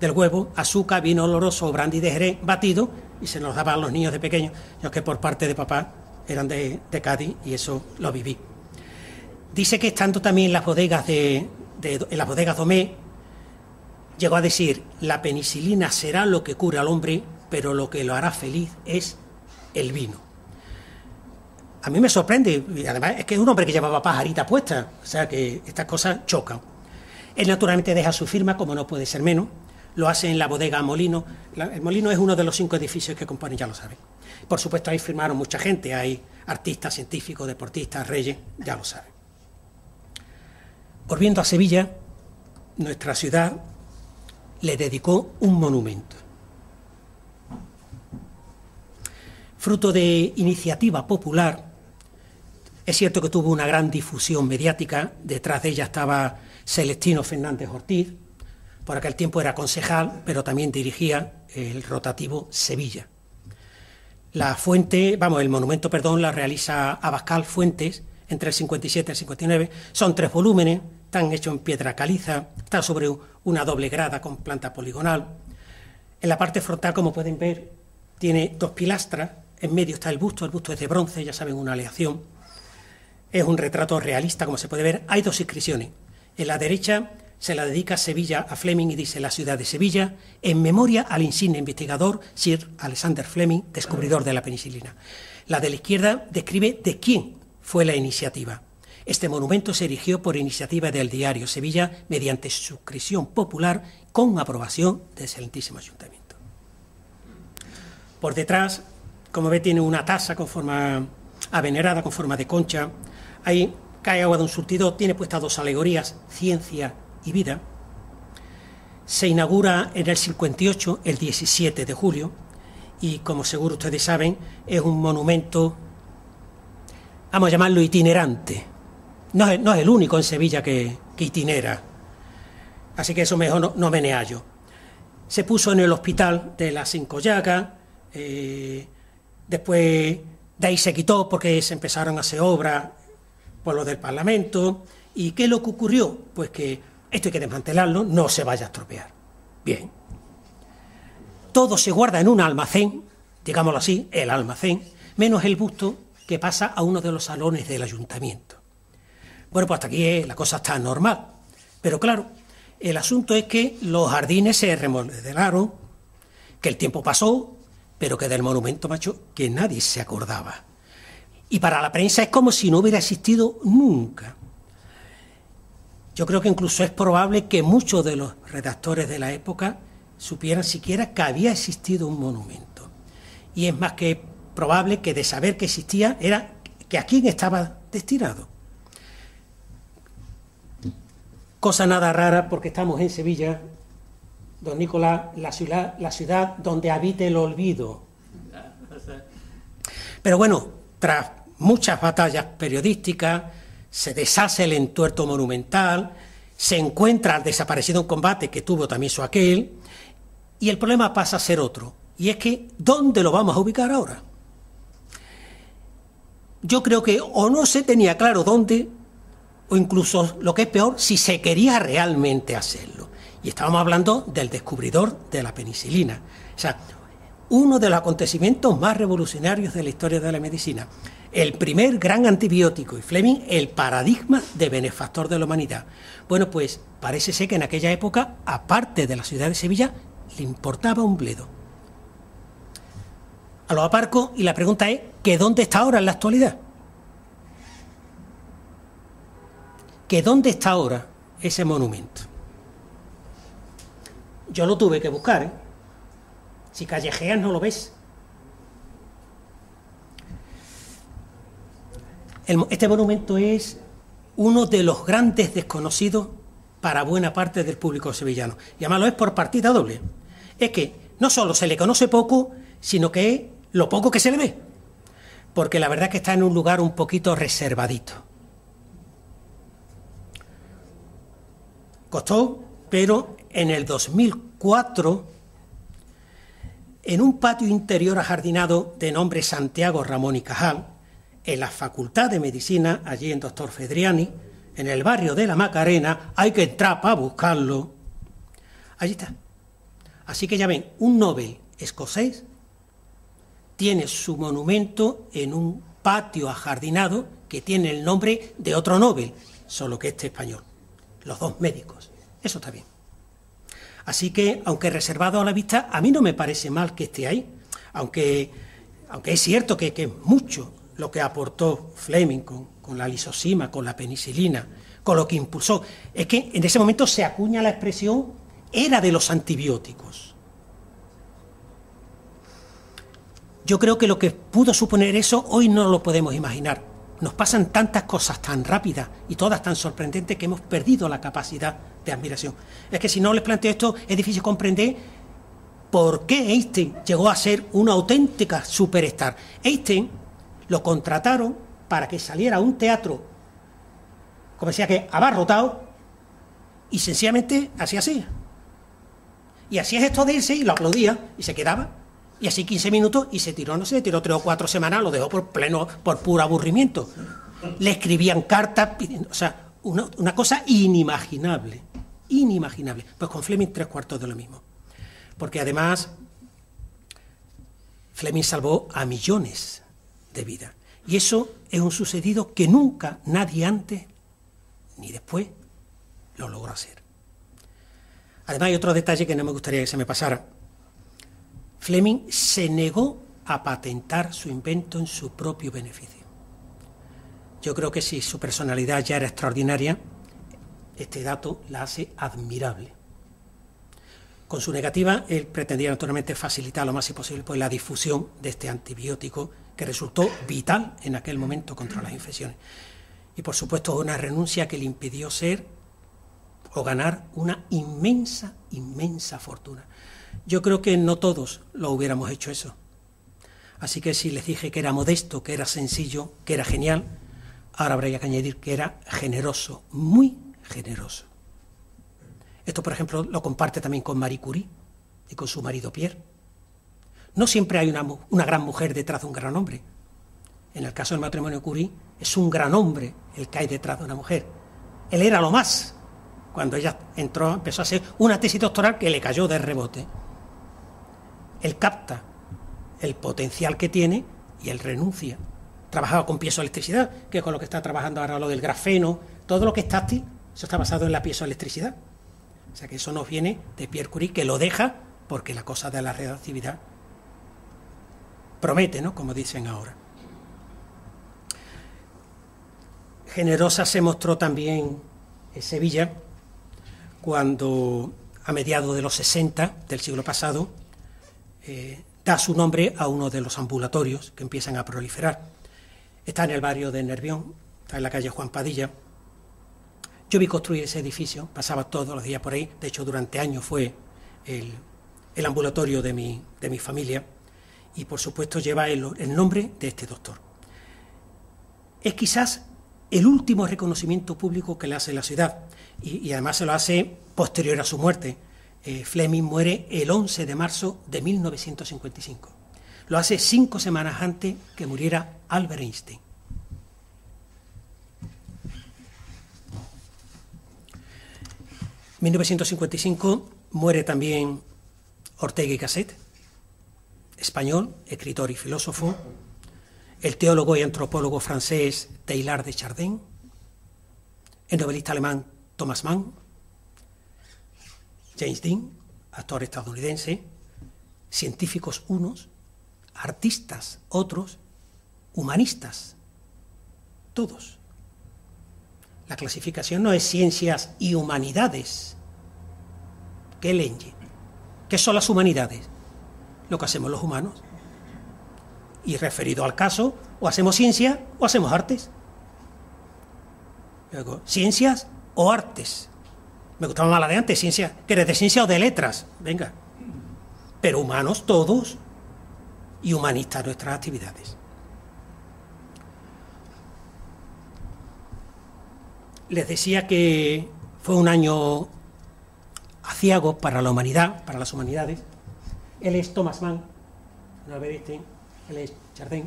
del huevo, azúcar, vino oloroso, brandy de Jerez batido, y se nos daba a los niños de pequeños, yo que por parte de papá eran de, de Cádiz y eso lo viví. Dice que estando también en las bodegas de, de, en las bodegas Domé, llegó a decir, la penicilina será lo que cura al hombre, pero lo que lo hará feliz es el vino a mí me sorprende, y además es que es un hombre que llevaba pajarita puesta, o sea que estas cosas chocan. Él naturalmente deja su firma, como no puede ser menos, lo hace en la bodega Molino. el Molino es uno de los cinco edificios que componen, ya lo saben. Por supuesto, ahí firmaron mucha gente, hay artistas, científicos, deportistas, reyes, ya lo saben. Volviendo a Sevilla, nuestra ciudad le dedicó un monumento. Fruto de iniciativa popular, es cierto que tuvo una gran difusión mediática, detrás de ella estaba Celestino Fernández Ortiz, por aquel tiempo era concejal, pero también dirigía el rotativo Sevilla. La fuente, vamos, el monumento, perdón, la realiza Abascal Fuentes entre el 57 y el 59. Son tres volúmenes, están hechos en piedra caliza, está sobre una doble grada con planta poligonal. En la parte frontal, como pueden ver, tiene dos pilastras, en medio está el busto, el busto es de bronce, ya saben, una aleación. Es un retrato realista, como se puede ver. Hay dos inscripciones. En la derecha se la dedica Sevilla a Fleming y dice la ciudad de Sevilla, en memoria al insigne investigador Sir Alexander Fleming, descubridor de la penicilina. La de la izquierda describe de quién fue la iniciativa. Este monumento se erigió por iniciativa del diario Sevilla mediante suscripción popular con aprobación del excelentísimo ayuntamiento. Por detrás, como ve, tiene una taza con forma avenerada, con forma de concha. Ahí cae agua de un surtidor, tiene puestas dos alegorías, ciencia y vida. Se inaugura en el 58, el 17 de julio, y como seguro ustedes saben, es un monumento, vamos a llamarlo itinerante. No es, no es el único en Sevilla que, que itinera. Así que eso mejor no, no me neallo. Se puso en el hospital de las Cinco Llagas, eh, después de ahí se quitó porque se empezaron a hacer obras por lo del Parlamento. ¿Y qué es lo que ocurrió? Pues que esto hay que desmantelarlo, no se vaya a estropear. Bien. Todo se guarda en un almacén, digámoslo así, el almacén, menos el busto que pasa a uno de los salones del ayuntamiento. Bueno, pues hasta aquí la cosa está normal. Pero claro, el asunto es que los jardines se remodelaron, que el tiempo pasó, pero que del monumento macho que nadie se acordaba. Y para la prensa es como si no hubiera existido nunca. Yo creo que incluso es probable que muchos de los redactores de la época supieran siquiera que había existido un monumento. Y es más que probable que de saber que existía era que a quién estaba destinado. Cosa nada rara porque estamos en Sevilla, don Nicolás, la ciudad, la ciudad donde habita el olvido. Pero bueno, tras muchas batallas periodísticas, se deshace el entuerto monumental, se encuentra al desaparecido en combate que tuvo también su aquel, y el problema pasa a ser otro, y es que ¿dónde lo vamos a ubicar ahora? Yo creo que o no se tenía claro dónde, o incluso lo que es peor, si se quería realmente hacerlo. Y estábamos hablando del descubridor de la penicilina. O sea, uno de los acontecimientos más revolucionarios de la historia de la medicina. El primer gran antibiótico y Fleming, el paradigma de benefactor de la humanidad. Bueno, pues parece ser que en aquella época, aparte de la ciudad de Sevilla, le importaba un bledo. A lo aparco y la pregunta es, ¿que dónde está ahora en la actualidad? ¿Que dónde está ahora ese monumento? Yo lo tuve que buscar, ¿eh? Si callejeas no lo ves. Este monumento es uno de los grandes desconocidos para buena parte del público sevillano. Y además lo es por partida doble. Es que no solo se le conoce poco, sino que es lo poco que se le ve. Porque la verdad es que está en un lugar un poquito reservadito. Costó, pero en el 2004 en un patio interior ajardinado de nombre Santiago Ramón y Cajal, en la Facultad de Medicina, allí en Doctor Fedriani, en el barrio de la Macarena, hay que entrar para buscarlo. Allí está. Así que ya ven, un Nobel escocés tiene su monumento en un patio ajardinado que tiene el nombre de otro Nobel, solo que este español. Los dos médicos. Eso está bien. Así que, aunque reservado a la vista, a mí no me parece mal que esté ahí, aunque, aunque es cierto que, que es mucho lo que aportó Fleming con, la lisosima, con la penicilina, con lo que impulsó. Es que en ese momento se acuña la expresión era de los antibióticos. Yo creo que lo que pudo suponer eso hoy no lo podemos imaginar. Nos pasan tantas cosas tan rápidas y todas tan sorprendentes que hemos perdido la capacidad de admiración. Es que si no les planteo esto, es difícil comprender por qué Einstein llegó a ser una auténtica superstar. Einstein lo contrataron para que saliera a un teatro, como decía que abarrotado, y sencillamente hacía así. Y hacía esto de irse y lo aplaudía y se quedaba. Y así 15 minutos y se tiró, no sé, tiró tres o cuatro semanas, lo dejó por pleno, por puro aburrimiento. Le escribían cartas pidiendo, o sea, una, una cosa inimaginable, inimaginable. Pues con Fleming tres cuartos de lo mismo. Porque además Fleming salvó a millones de vidas. Y eso es un sucedido que nunca nadie antes ni después lo logró hacer. Además hay otro detalle que no me gustaría que se me pasara. Fleming se negó a patentar su invento en su propio beneficio. Yo creo que si su personalidad ya era extraordinaria, este dato la hace admirable. Con su negativa, él pretendía naturalmente facilitar lo más posible pues, la difusión de este antibiótico que resultó vital en aquel momento contra las infecciones. Y por supuesto una renuncia que le impidió ser o ganar una inmensa, inmensa fortuna. Yo creo que no todos lo hubiéramos hecho eso. Así que si les dije que era modesto, que era sencillo, que era genial, ahora habría que añadir que era generoso, muy generoso. Esto, por ejemplo, lo comparte también con Marie Curie y con su marido Pierre. No siempre hay una, gran mujer detrás de un gran hombre. En el caso del matrimonio Curie, es un gran hombre el que hay detrás de una mujer. Él era lo más. Cuando ella entró, empezó a hacer una tesis doctoral que le cayó de rebote. Él capta el potencial que tiene y él renuncia. Trabajaba con piezoelectricidad, que es con lo que está trabajando ahora lo del grafeno, todo lo que es táctil, eso está basado en la piezoelectricidad. O sea que eso nos viene de Pierre Curie, que lo deja porque la cosa de la reactividad promete, ¿no? Como dicen ahora. Generosa se mostró también en Sevilla cuando a mediados de los 60 del siglo pasado eh, da su nombre a uno de los ambulatorios que empiezan a proliferar. Está en el barrio de Nervión, está en la calle Juan Padilla, yo vi construir ese edificio, pasaba todos los días por ahí, de hecho durante años fue el, ambulatorio de mi, de mi, familia y por supuesto lleva el, nombre de este doctor. Es quizás el último reconocimiento público que le hace la ciudad y, además se lo hace posterior a su muerte. Eh, Fleming muere el 11 de marzo de 1955. Lo hace cinco semanas antes que muriera Albert Einstein. 1955 muere también Ortega y Gasset, español, escritor y filósofo, el teólogo y antropólogo francés Teilhard de Chardin, el novelista alemán Thomas Mann, James Dean, actor estadounidense, científicos unos, artistas otros, humanistas, todos. La clasificación no es ciencias y humanidades. ¿Qué lenge? ¿Qué son las humanidades? Lo que hacemos los humanos. Y referido al caso, o hacemos ciencia o hacemos artes. Ciencias o artes. Me gustaba más la de antes, ciencia. que de ciencia o de letras? Venga. Pero humanos todos y humanistas nuestras actividades. les decía que fue un año aciago para la humanidad, para las humanidades. Él es Thomas Mann, Albert Einstein, él es Chardin.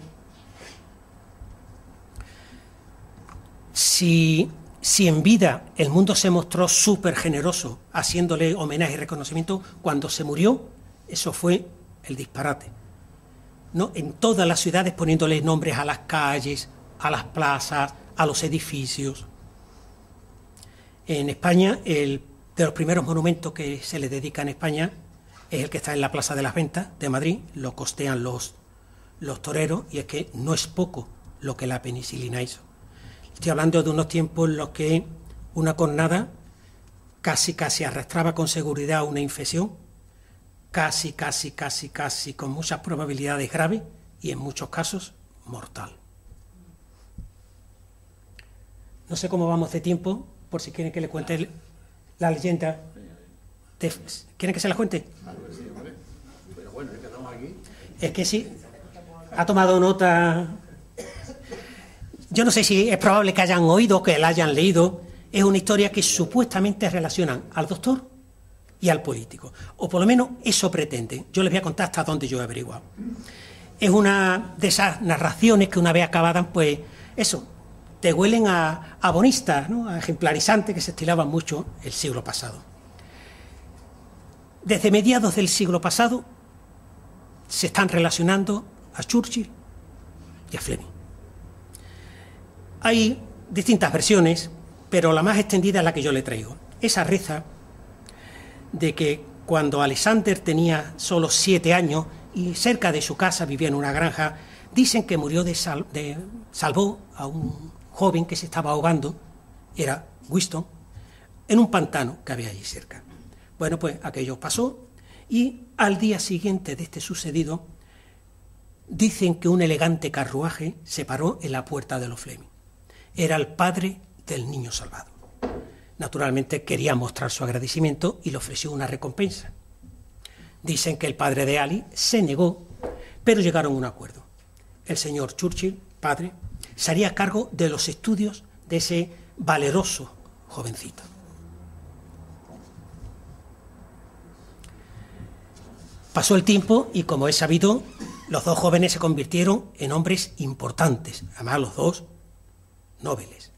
Si, si en vida el mundo se mostró súper generoso, haciéndole homenaje y reconocimiento, cuando se murió, eso fue el disparate. ¿No? En todas las ciudades poniéndole nombres a las calles, a las plazas, a los edificios. En España, el de los primeros monumentos que se le dedica en España es el que está en la Plaza de las Ventas de Madrid, lo costean los, los toreros y es que no es poco lo que la penicilina hizo. Estoy hablando de unos tiempos en los que una cornada casi casi arrastraba con seguridad una infección, casi casi casi casi con muchas probabilidades graves y en muchos casos mortal. No sé cómo vamos de tiempo, por si quieren que le cuente la leyenda. ¿Quieren que se la cuente? Es que sí, ha tomado nota. Yo no sé si es probable que hayan oído, que la hayan leído. Es una historia que supuestamente relacionan al doctor y al político. O por lo menos eso pretende. Yo les voy a contar hasta dónde yo he averiguado. Es una de esas narraciones que una vez acabadas, pues eso, te huelen a, a bonistas, a ejemplarizantes que se estilaban mucho el siglo pasado. Desde mediados del siglo pasado se están relacionando a Churchill y a Fleming. Hay distintas versiones, pero la más extendida es la que yo le traigo. Esa reza de que cuando Alexander tenía solo siete años y cerca de su casa vivía en una granja, dicen que murió de, salvó a un joven que se estaba ahogando era Winston en un pantano que había allí cerca. Bueno, pues aquello pasó y al día siguiente de este sucedido dicen que un elegante carruaje se paró en la puerta de los Fleming. Era el padre del niño salvado. Naturalmente quería mostrar su agradecimiento y le ofreció una recompensa. Dicen que el padre de Ali se negó, pero llegaron a un acuerdo. El señor Churchill, padre, se haría cargo de los estudios de ese valeroso jovencito. Pasó el tiempo y, como es sabido, los dos jóvenes se convirtieron en hombres importantes, además los dos nobles.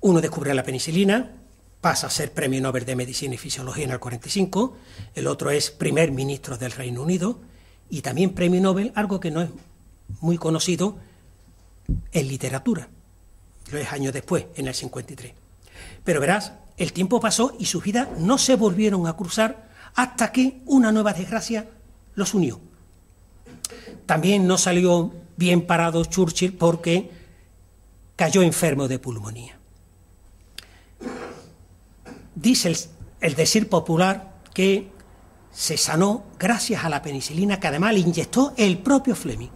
Uno descubre la penicilina, pasa a ser Premio Nobel de Medicina y Fisiología en el 45, el otro es primer ministro del Reino Unido y también Premio Nobel, algo que no es muy conocido, en literatura. Lo es años después, en el 53. Pero verás, el tiempo pasó y sus vidas no se volvieron a cruzar hasta que una nueva desgracia los unió. También no salió bien parado Churchill porque cayó enfermo de pulmonía. Dice el, decir popular que se sanó gracias a la penicilina que además le inyectó el propio Fleming.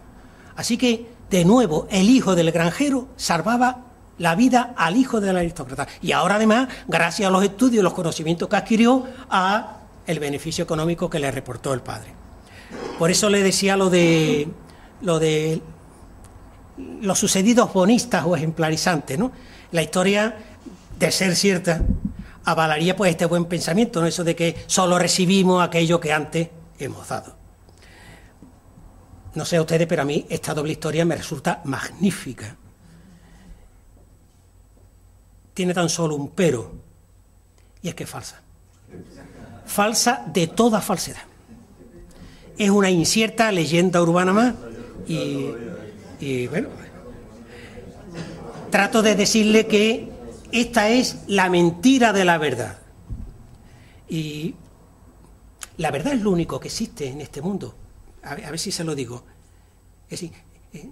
Así que, de nuevo, el hijo del granjero salvaba la vida al hijo del aristócrata. Y ahora además, gracias a los estudios y los conocimientos que adquirió, a el beneficio económico que le reportó el padre. Por eso le decía lo de lo de los sucedidos bonistas o ejemplarizantes, ¿no? La historia, de ser cierta, avalaría pues este buen pensamiento, ¿no? Eso de que solo recibimos aquello que antes hemos dado. No sé a ustedes, pero a mí esta doble historia me resulta magnífica. Tiene tan solo un pero, y es que es falsa. Falsa de toda falsedad. Es una incierta leyenda urbana más y, bueno, trato de decirle que esta es la mentira de la verdad. Y la verdad es lo único que existe en este mundo. A ver, a ver si se lo digo. Es decir, eh,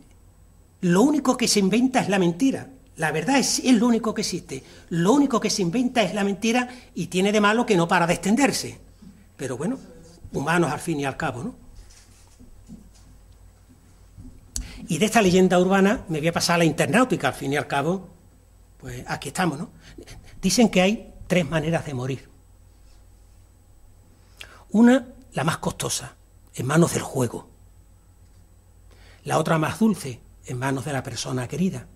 lo único que se inventa es la mentira. La verdad es, es, lo único que existe. Lo único que se inventa es la mentira y tiene de malo que no para de extenderse. Pero bueno, humanos al fin y al cabo, ¿no? Y de esta leyenda urbana me voy a pasar a la internautica, al fin y al cabo, pues aquí estamos, ¿no? Dicen que hay tres maneras de morir. Una, la más costosa, en manos del juego. La otra más dulce, en manos de la persona querida.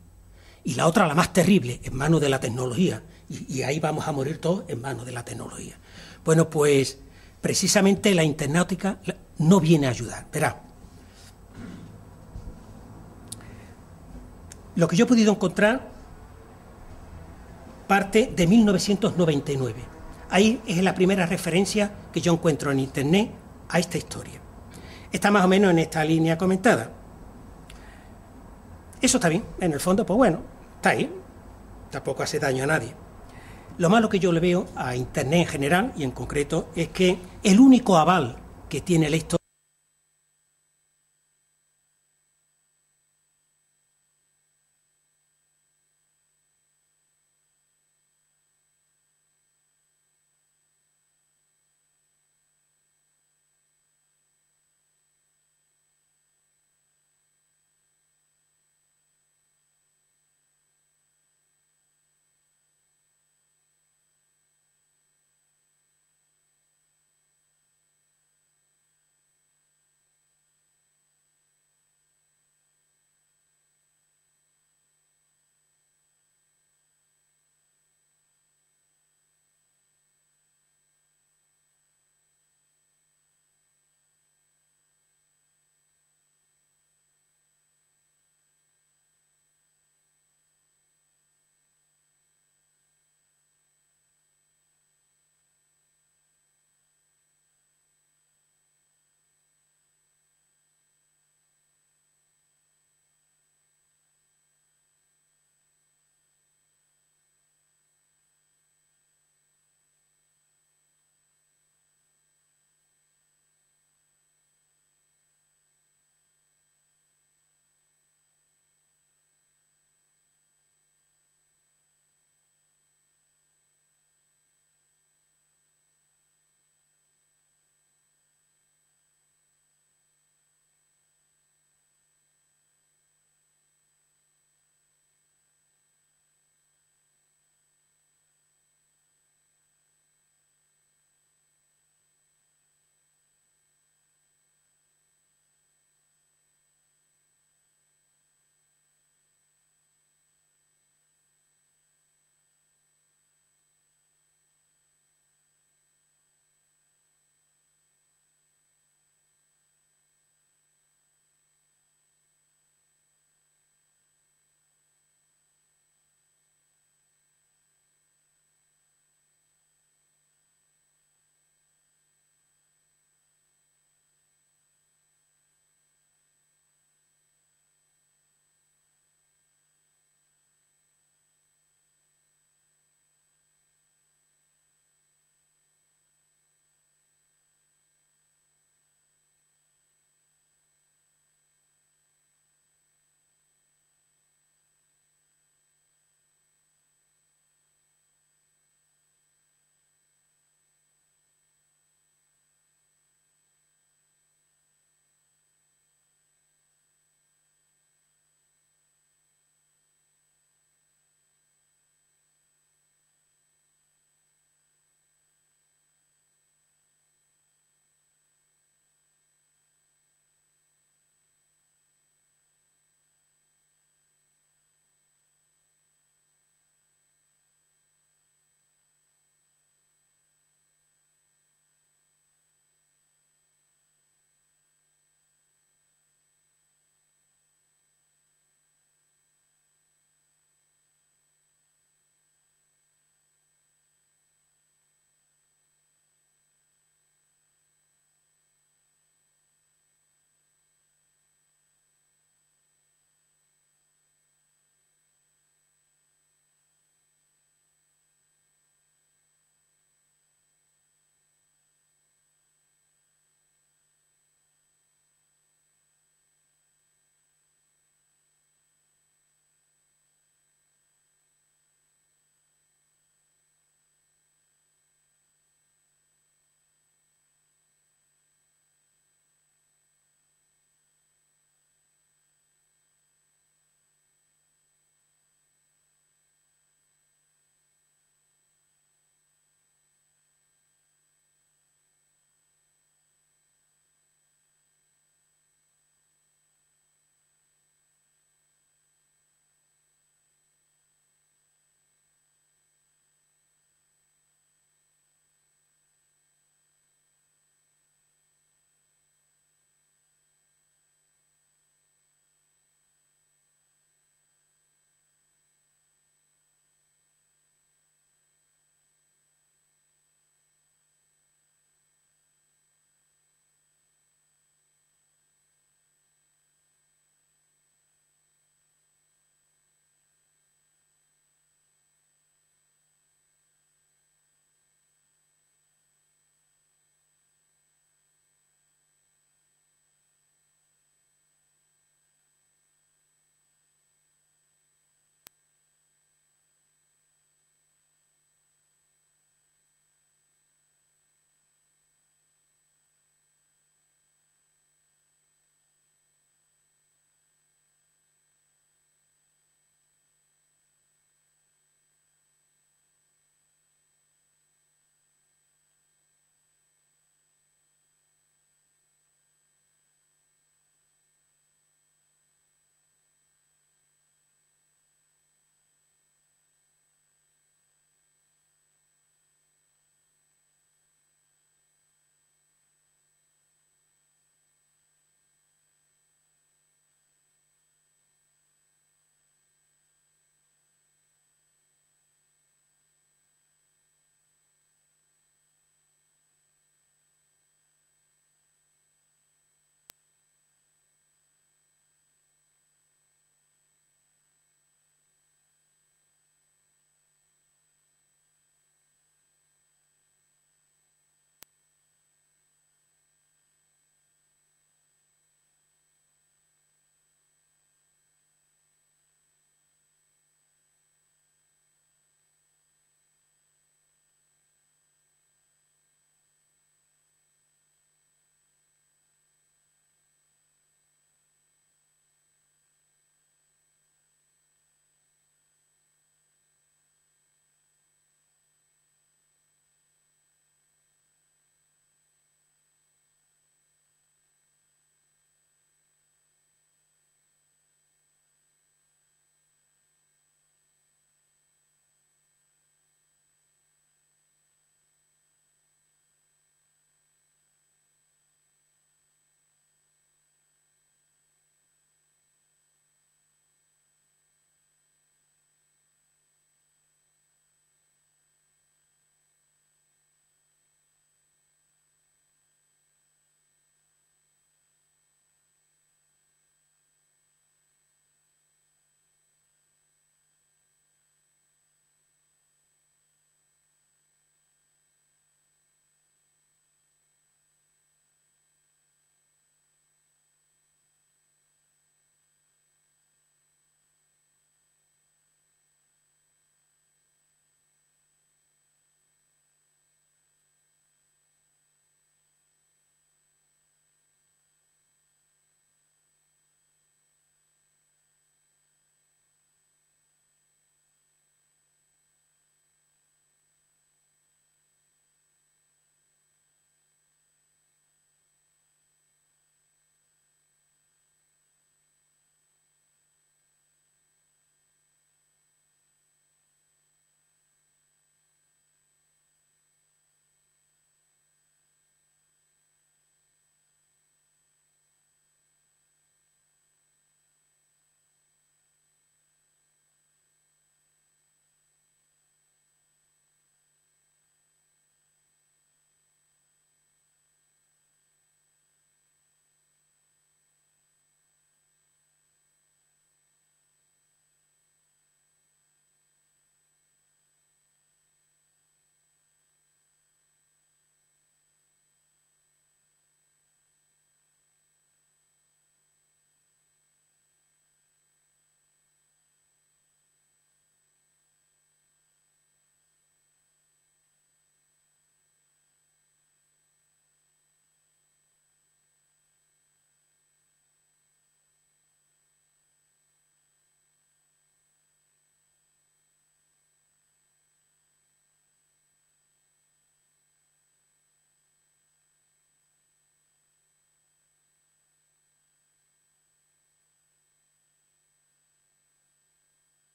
Y la otra, la más terrible, en manos de la tecnología. Y, ahí vamos a morir todos en manos de la tecnología. Bueno, pues precisamente la internautica no viene a ayudar. Verá, Lo que yo he podido encontrar parte de 1999. Ahí es la primera referencia que yo encuentro en Internet a esta historia. Está más o menos en esta línea comentada. Eso está bien, en el fondo, pues bueno, está ahí. Tampoco hace daño a nadie. Lo malo que yo le veo a Internet en general y en concreto es que el único aval que tiene la historia